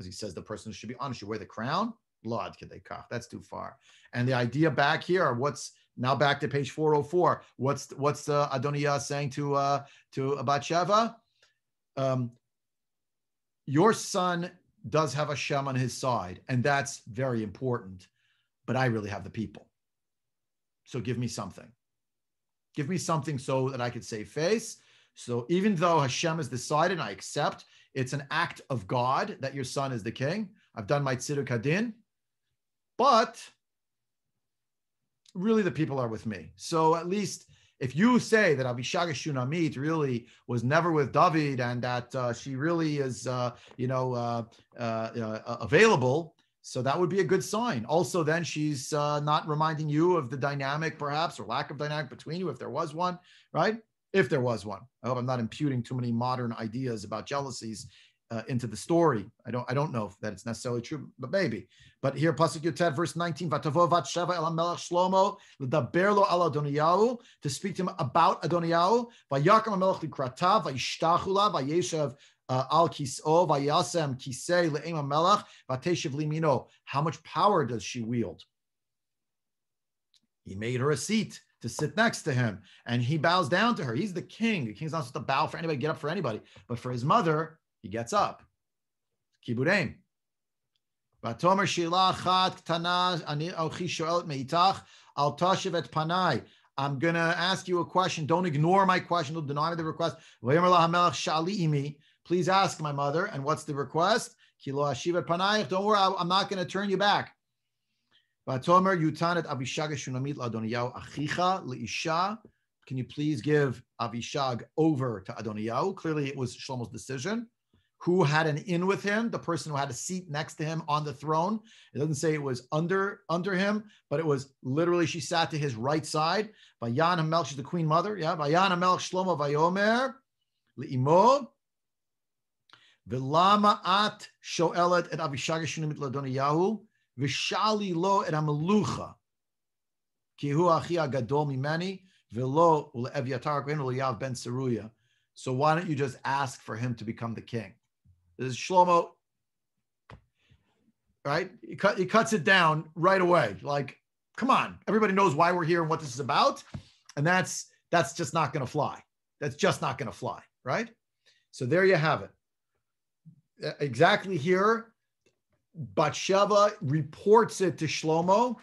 as he says the person should be honest. You wear the crown? That's too far. And the idea back here, what's now back to page 404. What's what's uh, Adoniah saying to uh, to Bathsheba? Um, your son does have Hashem on his side, and that's very important. But I really have the people. So give me something. Give me something so that I could save face. So even though Hashem has decided, I accept it's an act of God that your son is the king. I've done my tziduk hadin, but really the people are with me. So at least if you say that Abishaga Shunamit really was never with David and that uh, she really is, uh, you know, uh, uh, uh available, so that would be a good sign. Also, then she's uh, not reminding you of the dynamic, perhaps, or lack of dynamic between you, if there was one, right? if there was one. I hope I'm not imputing too many modern ideas about jealousies uh, into the story. I don't I don't know if that it's necessarily true, but maybe. But here, pasuk Yud Tet, verse 19, Vatavo Vatsheva El to speak to him about Adoniyahu. Vayakam Melech likratav vayishtachula vayeshev uh, Uh, al kiso vayasem kisei le'ema Melech vateshev limino. How much power does she wield? He made her a seat to sit next to him. And he bows down to her. He's the king. The king's not supposed to bow for anybody, get up for anybody. But for his mother, he gets up. Shoelet meitach al tashiv et panai. I'm going to ask you a question. Don't ignore my question. Don't deny me the request. Please ask my mother. And what's the request? Don't worry, I'm not going to turn you back. Can you please give Avishag over to Adoniyahu? Clearly, it was Shlomo's decision. Who had an in with him? The person who had a seat next to him on the throne. It doesn't say it was under under him, but it was literally she sat to his right side. Vayan Hamelch, she's the queen mother. Yeah, By Vayan Hamelch Shlomo Vayomer Leimo. Vilama at shoelet et Avishag Shunamit Adoniyahu. Vishali lo et amelucha. Ki hu achi agadol mimeni velo uleviatar yav ben Seruya. So why don't you just ask for him to become the king? This is Shlomo, right? He, cut, he cuts it down right away. Like, come on, everybody knows why we're here and what this is about, and that's that's just not going to fly. That's just not going to fly, right? So there you have it. Exactly here, Bathsheba reports it to Shlomo,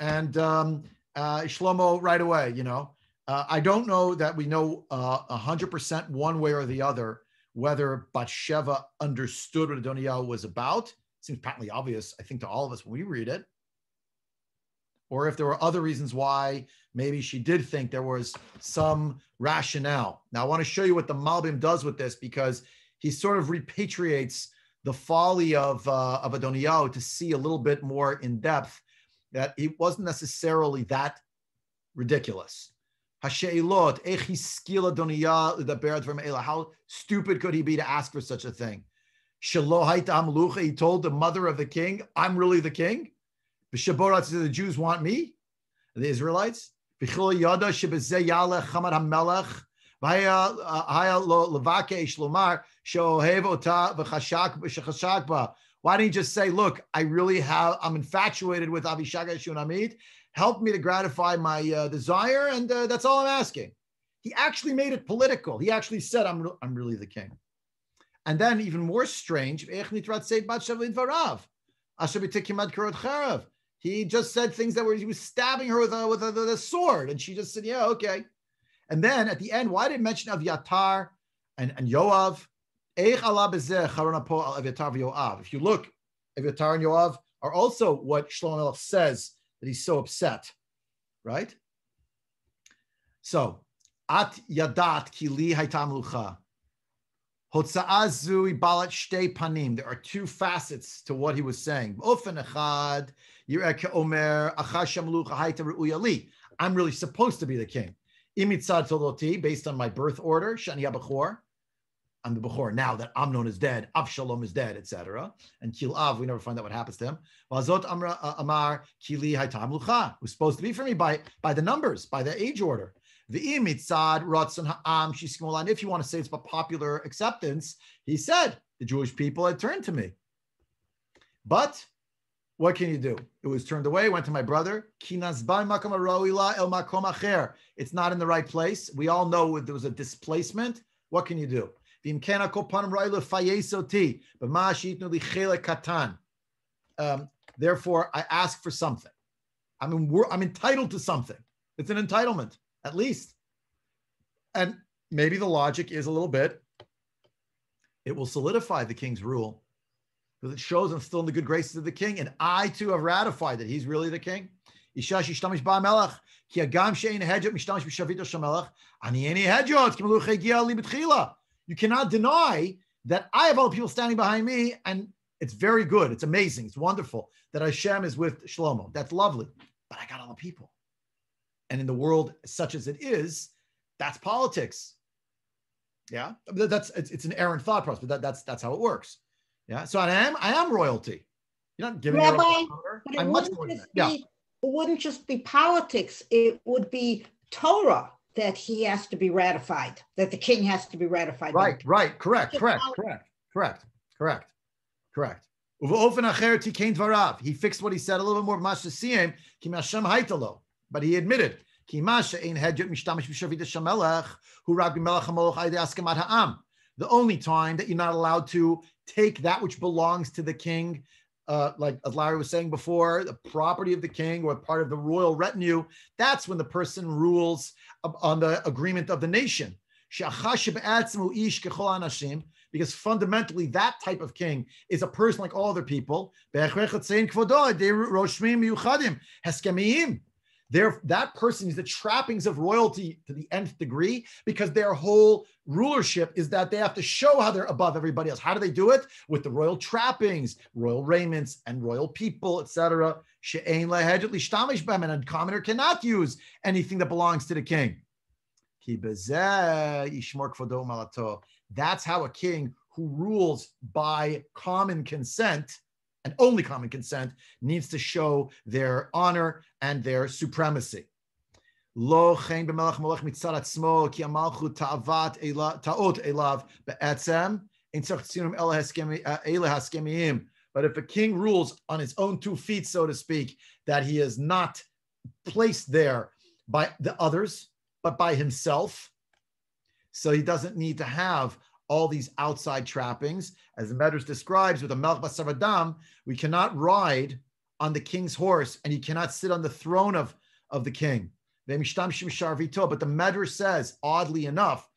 and um, uh, Shlomo right away, you know. Uh, I don't know that we know uh, a hundred percent one way or the other whether Bathsheba understood what Adoniah was about. Seems patently obvious, I think, to all of us when we read it. or if there were other reasons why maybe she did think there was some rationale. Now, I want to show you what the Malbim does with this because he sort of repatriates the folly of, uh, of to see a little bit more in depth that it wasn't necessarily that ridiculous. How stupid could he be to ask for such a thing? He told the mother of the king, I'm really the king. The Jews want me, the Israelites. Why didn't you just say, look, I really have, I'm infatuated with Avishag Shunamid. Help me to gratify my uh, desire, and uh, that's all I'm asking. He actually made it political. He actually said, I'm, I'm really the king. And then, even more strange, he just said things that were, he was stabbing her with a, with a, with a sword. And she just said, Yeah, okay. And then at the end, why did it mention Aviatar and, and Yoav? If you look, Aviatar and Yoav are also what Shlomo says that he's so upset, right? So, at yadat kili haitam lucha. Hotza'azu balat shtei panim. There are two facets to what he was saying. Omer, I'm really supposed to be the king. Imitzad Toloti, based on my birth order, Shani Abachor. I'm the Bechor. Now that Amnon is dead, Avshalom is dead, etc. And Kilav, we never find out what happens to him. Vazot uh, Amar Kili Haitam Lucha, was supposed to be for me by, by the numbers, by the age order. The imitzad ratzon ha'am shishmolan. If you want to say it's about popular acceptance, he said the Jewish people had turned to me. But what can you do? It was turned away, went to my brother. It's not in the right place. We all know there was a displacement. What can you do? Um, therefore, I ask for something. I mean, I'm entitled to something. It's an entitlement, at least. And maybe the logic is a little bit, it will solidify the king's rule because it shows I'm still in the good graces of the king, and I too have ratified that he's really the king. You cannot deny that I have all the people standing behind me, and it's very good. It's amazing. It's wonderful that Hashem is with Shlomo. That's lovely. But I got all the people. And in the world such as it is, that's politics. Yeah, that's it's, it's an errant thought process, but that, that's that's how it works. Yeah. So I am I am royalty. You're not giving Rabbi, me I'm much more than that. Yeah. it wouldn't just be politics, it would be Torah that he has to be ratified, that the king has to be ratified. Right, right, correct, correct, correct, correct, correct, correct. He fixed what he said a little bit more. But he admitted, the only time that you're not allowed to take that which belongs to the king, uh, like as Larry was saying before, the property of the king or part of the royal retinue, that's when the person rules on the agreement of the nation. Because fundamentally, that type of king is a person like all other people. There, that person is the trappings of royalty to the nth degree because their whole rulership is that they have to show how they're above everybody else. How do they do it? With the royal trappings, royal raiments, and royal people, etc. And a commoner cannot use anything that belongs to the king. That's how a king who rules by common consent and only common consent needs to show their honor and their supremacy. Eh, but if a king rules on his own two feet, so to speak, that he is not placed there by the others, but by himself, so he doesn't need to have all these outside trappings. As the Medrash describes with a Melch Basaradam, we cannot ride on the king's horse and you cannot sit on the throne of, of the king. But the Medrash says, oddly enough,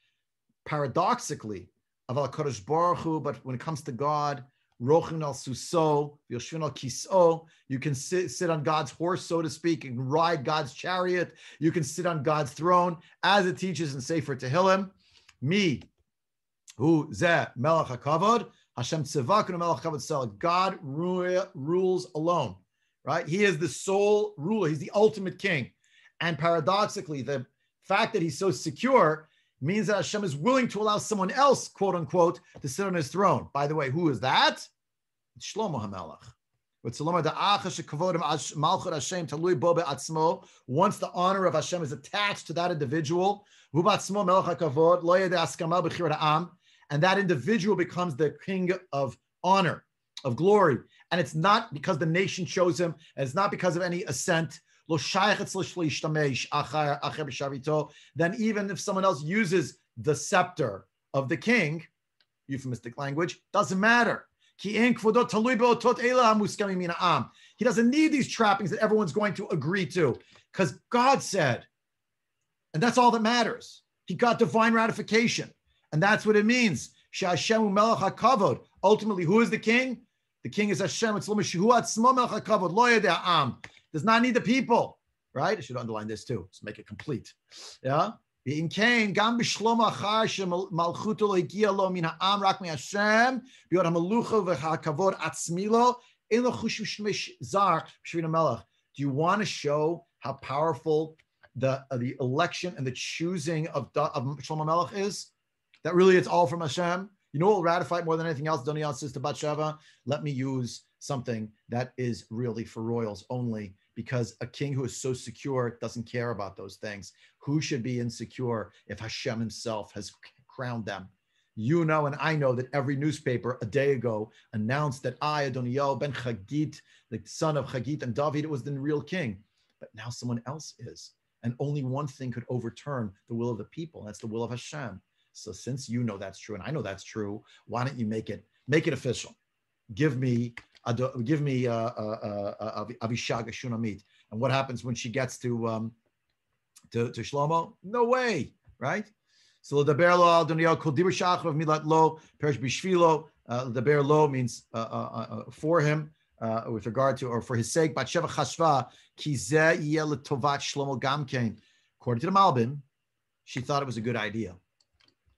paradoxically, of Al Baruch Hu, but when it comes to God, Rochin al suso, yoshvin al kiso. You can sit, sit on God's horse, so to speak. and ride God's chariot. You can sit on God's throne, as it teaches in Sefer Tehillim. Me, who zeh melech hakavod, Hashem tzevakun melech hakavod sel. God rules alone, right? He is the sole ruler. He's the ultimate king. And paradoxically, the fact that he's so secure means that Hashem is willing to allow someone else, quote unquote, to sit on his throne. By the way, who is that? It's Shlomo HaMelech. Once the honor of Hashem is attached to that individual, and that individual becomes the king of honor, of glory. And it's not because the nation chose him, and it's not because of any ascent, then even if someone else uses the scepter of the king, euphemistic language, doesn't matter. He doesn't need these trappings that everyone's going to agree to because God said, and that's all that matters. He got divine ratification, and that's what it means. Ultimately, who is the king? The king is Hashem. Does not need the people, right? I should underline this too to make it complete. Yeah. In Cain, gam b'shlomo achar shemalchuto lo higia lo min ha'am rak mi'Hashem b'yod ha'melucha v'ha'kavod atzmilo in lo chushim shmish zar b'shvina melech. Do you want to show how powerful the uh, the election and the choosing of, of Shlomo Melech is? That really it's all from Hashem. You know what will ratify it more than anything else? Doniel says to Batsheva, let me use something that is really for royals only because a king who is so secure doesn't care about those things. Who should be insecure if Hashem himself has crowned them? You know, and I know that every newspaper a day ago announced that I, Adoniel ben Chagit, the son of Chagit and David, was the real king. But now someone else is. And only one thing could overturn the will of the people. That's the will of Hashem. So since you know that's true, and I know that's true, why don't you make it make it official? Give me a, give me uh, uh, uh, Avishag Shunamit. And what happens when she gets to um, to, to Shlomo? No way, right? So the bear lo al duniyah kol dibur shachar milat lo perish bishvilo. The bear lo means uh, uh, uh, for him. Uh, with regard to or for his sake, Batsheva Chashva ki tovat Shlomo Gamkein. According to the Malbim, she thought it was a good idea.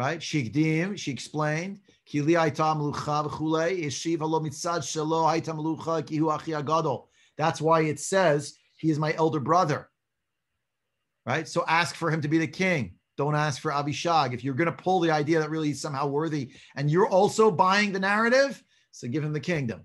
right? Shigdim, she explained. That's why it says he is my elder brother, right? So ask for him to be the king. Don't ask for Abishag. If you're going to pull the idea that really he's somehow worthy, and you're also buying the narrative, so give him the kingdom.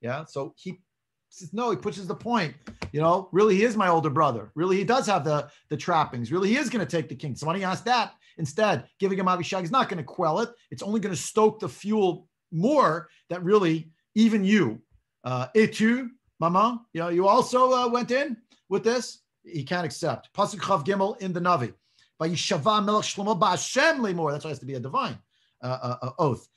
Yeah, so he says, no, he pushes the point. You know, really, he is my older brother. Really, he does have the, the trappings. Really, he is going to take the king. So when he asks that, instead, giving him Abishag is not going to quell it. It's only going to stoke the fuel more that really, even you, uh, etu, mama, you know, you also uh, went in with this. He can't accept. Pasuk Chav Gimel in the Navi. By Yishava Melech Shlomo Ba'Hashem Limor. That's why it has to be a divine uh, uh, uh oath.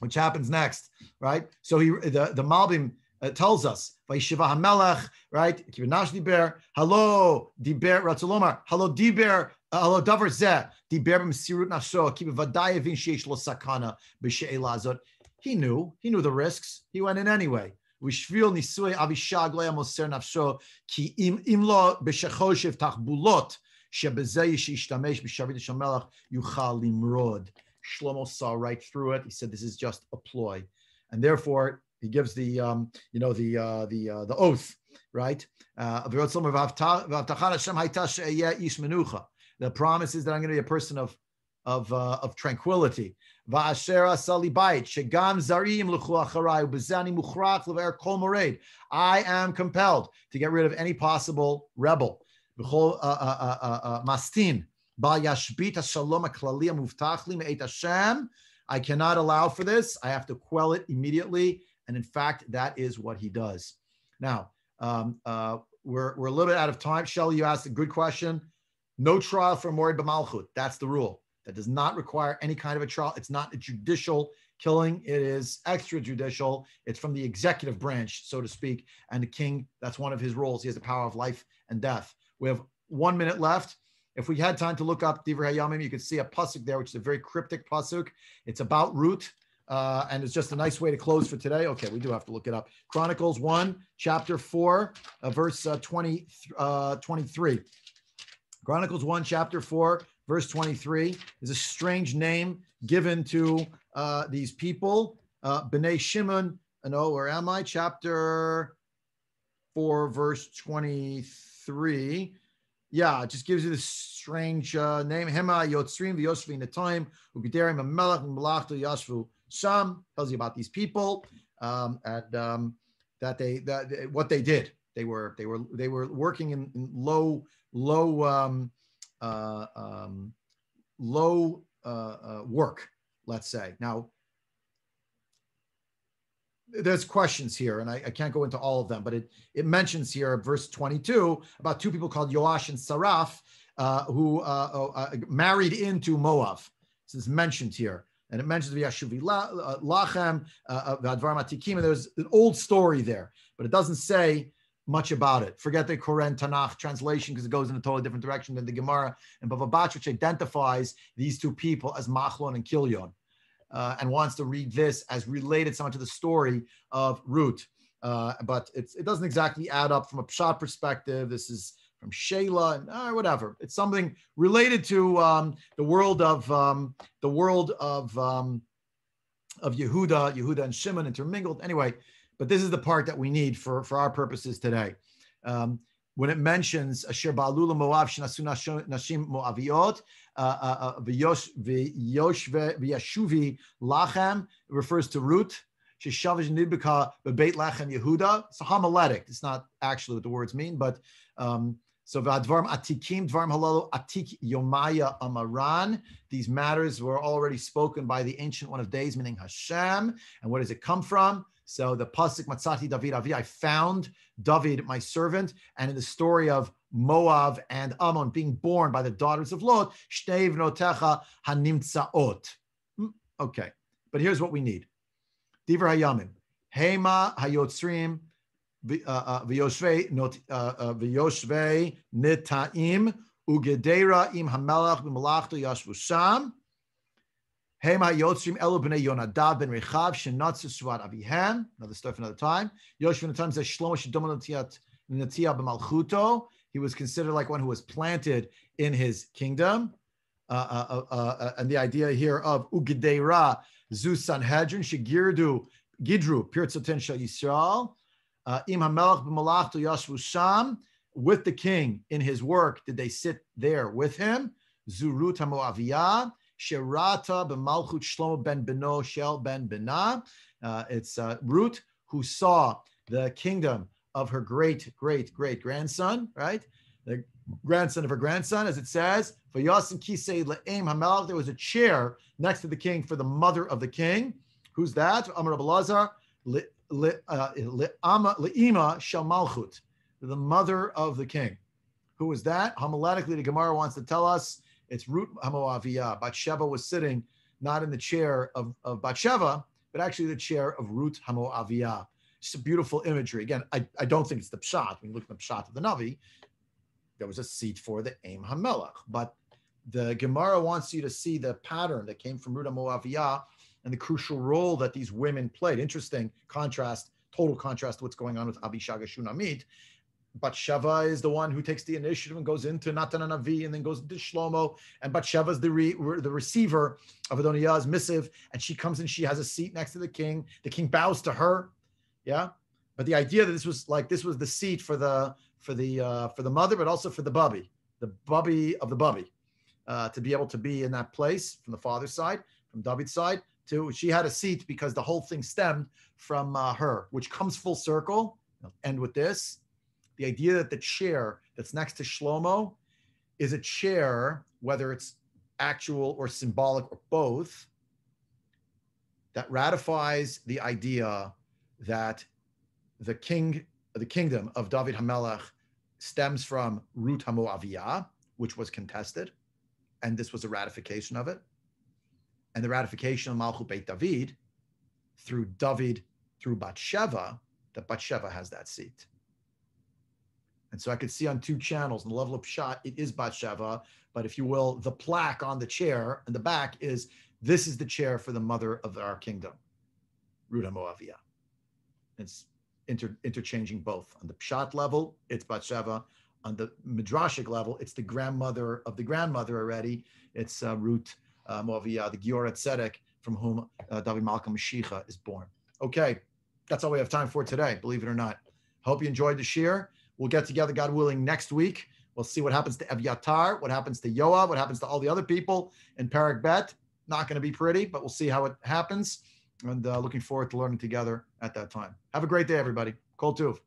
which happens next, right? So he the the Malbim uh, tells us, Vaishiva HaMelech, right? Kibinash Diber, hello, Diber, Ratzalomar, hello, Diber, uh, hello, Davar Zeh, Diber B'Mesirut Nafsho, Kibivadai Evin Sheish Lo Sakana, B'She'ela Azot. He knew, he knew the risks. He went in anyway. ושביל נישואי אבישג לא היה מוסר נפשו, כי אם, אם לא בשחושב תחבולות, שבזה שישתמש בשרביט של מלך, יוכל למרוד. Shlomo saw right through it. He said, "This is just a ploy," and therefore he gives the, um, you know, the uh, the uh, the oath, right? Uh, the promise is that I'm going to be a person of of uh, of tranquility. I am compelled to get rid of any possible rebel. Uh, uh, mastin I cannot allow for this. I have to quell it immediately. And in fact, that is what he does. Now, um, uh, we're, we're a little bit out of time. Shelly, you asked a good question. No trial for Morid B'malchut. That's the rule. That does not require any kind of a trial. It's not a judicial killing. It is extrajudicial. It's from the executive branch, so to speak. And the king, that's one of his roles. He has the power of life and death. We have one minute left. If we had time to look up Divrei Hayamim, you could see a pasuk there, which is a very cryptic pasuk. It's about root, uh, and it's just a nice way to close for today. Okay, we do have to look it up. Chronicles 1, chapter 4, uh, verse uh, 20, uh, 23. Chronicles 1, chapter 4, verse 23 is a strange name given to uh, these people. Uh, B'nai Shimon, no, where am I? Chapter 4, verse 23 yeah, it just gives you this strange uh, name. Hema Yotzrim v'Yosvi Nataim Ugedarim Melech Melachto Yashvu Sham tells you about these people um, and um, that they that what they did. They were they were they were working in, in low low um, uh, um, low uh, uh work. Let's say now there's questions here, and I, I, can't go into all of them, but it, it mentions here, verse 22, about two people called Yoash and Saraf uh, who uh, uh, uh married into Moab. This is mentioned here. And it mentions Yashuvi uh, Lachem, uh, Vadvar Matikim, and there's an old story there, but it doesn't say much about it. Forget the Koren Tanakh translation because it goes in a totally different direction than the Gemara and Bava Batra, which identifies these two people as Machlon and Kilion uh, and wants to read this as related somewhat to the story of Ruth. Uh, but it doesn't exactly add up from a shot perspective. This is from Shayla and uh, whatever. It's something related to um, the world of um, the world of um, of Yehuda, Yehuda and Shimon intermingled. Anyway, but this is the part that we need for for our purposes today. Um, when it mentions Asher Ba'alula Moav Shinasu Nashim Moaviot, uh, uh, uh, V'yashuvi Lachem, it refers to Ruth. Sheshavish Nibika Beit Lachem Yehuda. It's a homiletic. It's not actually what the words mean, but um, so Vadvarm Atikim, Dvarm Halalu Atik Yomaya Amaran. These matters were already spoken by the ancient one of days, meaning Hashem. And where does it come from? So the pasuk Matzati David Avi, I found David, my servant, and in the story of Moab and Ammon being born by the daughters of Lot, Shteiv Notecha Hanimtsaot. Hmm, okay, but here's what we need. Divrei Hayamim, Hema Hayotzrim uh, uh, V'yoshvei uh, V'yoshvei Nitaim Ugedera Im Hamelach B'malachto Yashvu Sham. Hema Yotzrim Elu B'nei Yonadav Ben Rechav Shenatzu Suvat Avihem. Another story for another time. Yoshua Natam says Shlomo Shedom Natia B'Malchuto. He was considered like one who was planted in his kingdom. Uh, uh, uh, uh and the idea here of Ugedeira Zu Sanhedrin Shigirdu Gidru Pirtzoten Shal Yisrael. Im Hamelach B'Malachto Yashvu Sham. With the king in his work, did they sit there with him? Zurut Hamoaviyah. Sherata b'malchut Shlomo ben Beno Shel ben Bena. Uh, it's uh, Ruth who saw the kingdom of her great great great grandson, right? The grandson of her grandson, as it says, for Yasin Kisei Le'em Hamelach, there was a chair next to the king for the mother of the king. Who's that? Amar Abelazar, uh, Le'ima Shel Malchut, the mother of the king. Who is that? Homiletically, the Gemara wants to tell us it's Ruth Hamoaviyah. Bathsheba was sitting not in the chair of, of Bathsheba, but actually the chair of Ruth Hamoaviyah. It's a beautiful imagery. Again, I, I don't think it's the pshat. When you look at the pshat of the Navi, there was a seat for the Aim Hamelach. But the Gemara wants you to see the pattern that came from Ruta Moaviyah and the crucial role that these women played. Interesting contrast, total contrast to what's going on with Abishaga Shunamit. Batsheva is the one who takes the initiative and goes into Natan Navi and then goes into Shlomo. And Batsheva is the, re, the receiver of Adonijah's missive. And she comes and she has a seat next to the king. The king bows to her. Yeah. But the idea that this was like this was the seat for the for the uh, for the mother, but also for the bubby, the bubby of the bubby, uh, to be able to be in that place from the father's side, from David's side. To she had a seat because the whole thing stemmed from uh, her, which comes full circle. I'll end with this the idea that the chair that's next to Shlomo is a chair, whether it's actual or symbolic or both, that ratifies the idea that the king, the kingdom of David Hamelech stems from Ruth Hamoaviyah, which was contested, and this was a ratification of it. And the ratification of Malchut Beit David through David, through Batsheva, that Batsheva has that seat. And so I could see on two channels, on the level of pshat, it is Batsheva, but if you will, the plaque on the chair in the back is this is the chair for the mother of our kingdom, Ruth Hamoaviyah. It's inter, interchanging both. On the pshat level, it's Batsheva. On the midrashic level, it's the grandmother of the grandmother already. It's uh, Ruth uh, Moavia, the Giorat Tzedek, from whom uh, David Malka Mashiach is born. Okay, that's all we have time for today, believe it or not. Hope you enjoyed the share. We'll get together, God willing, next week. We'll see what happens to Evyatar, what happens to Yoav, what happens to all the other people in Perek Bet. Not going to be pretty, but we'll see how it happens. And uh, looking forward to learning together at that time. Have a great day, everybody. Kol Tuv.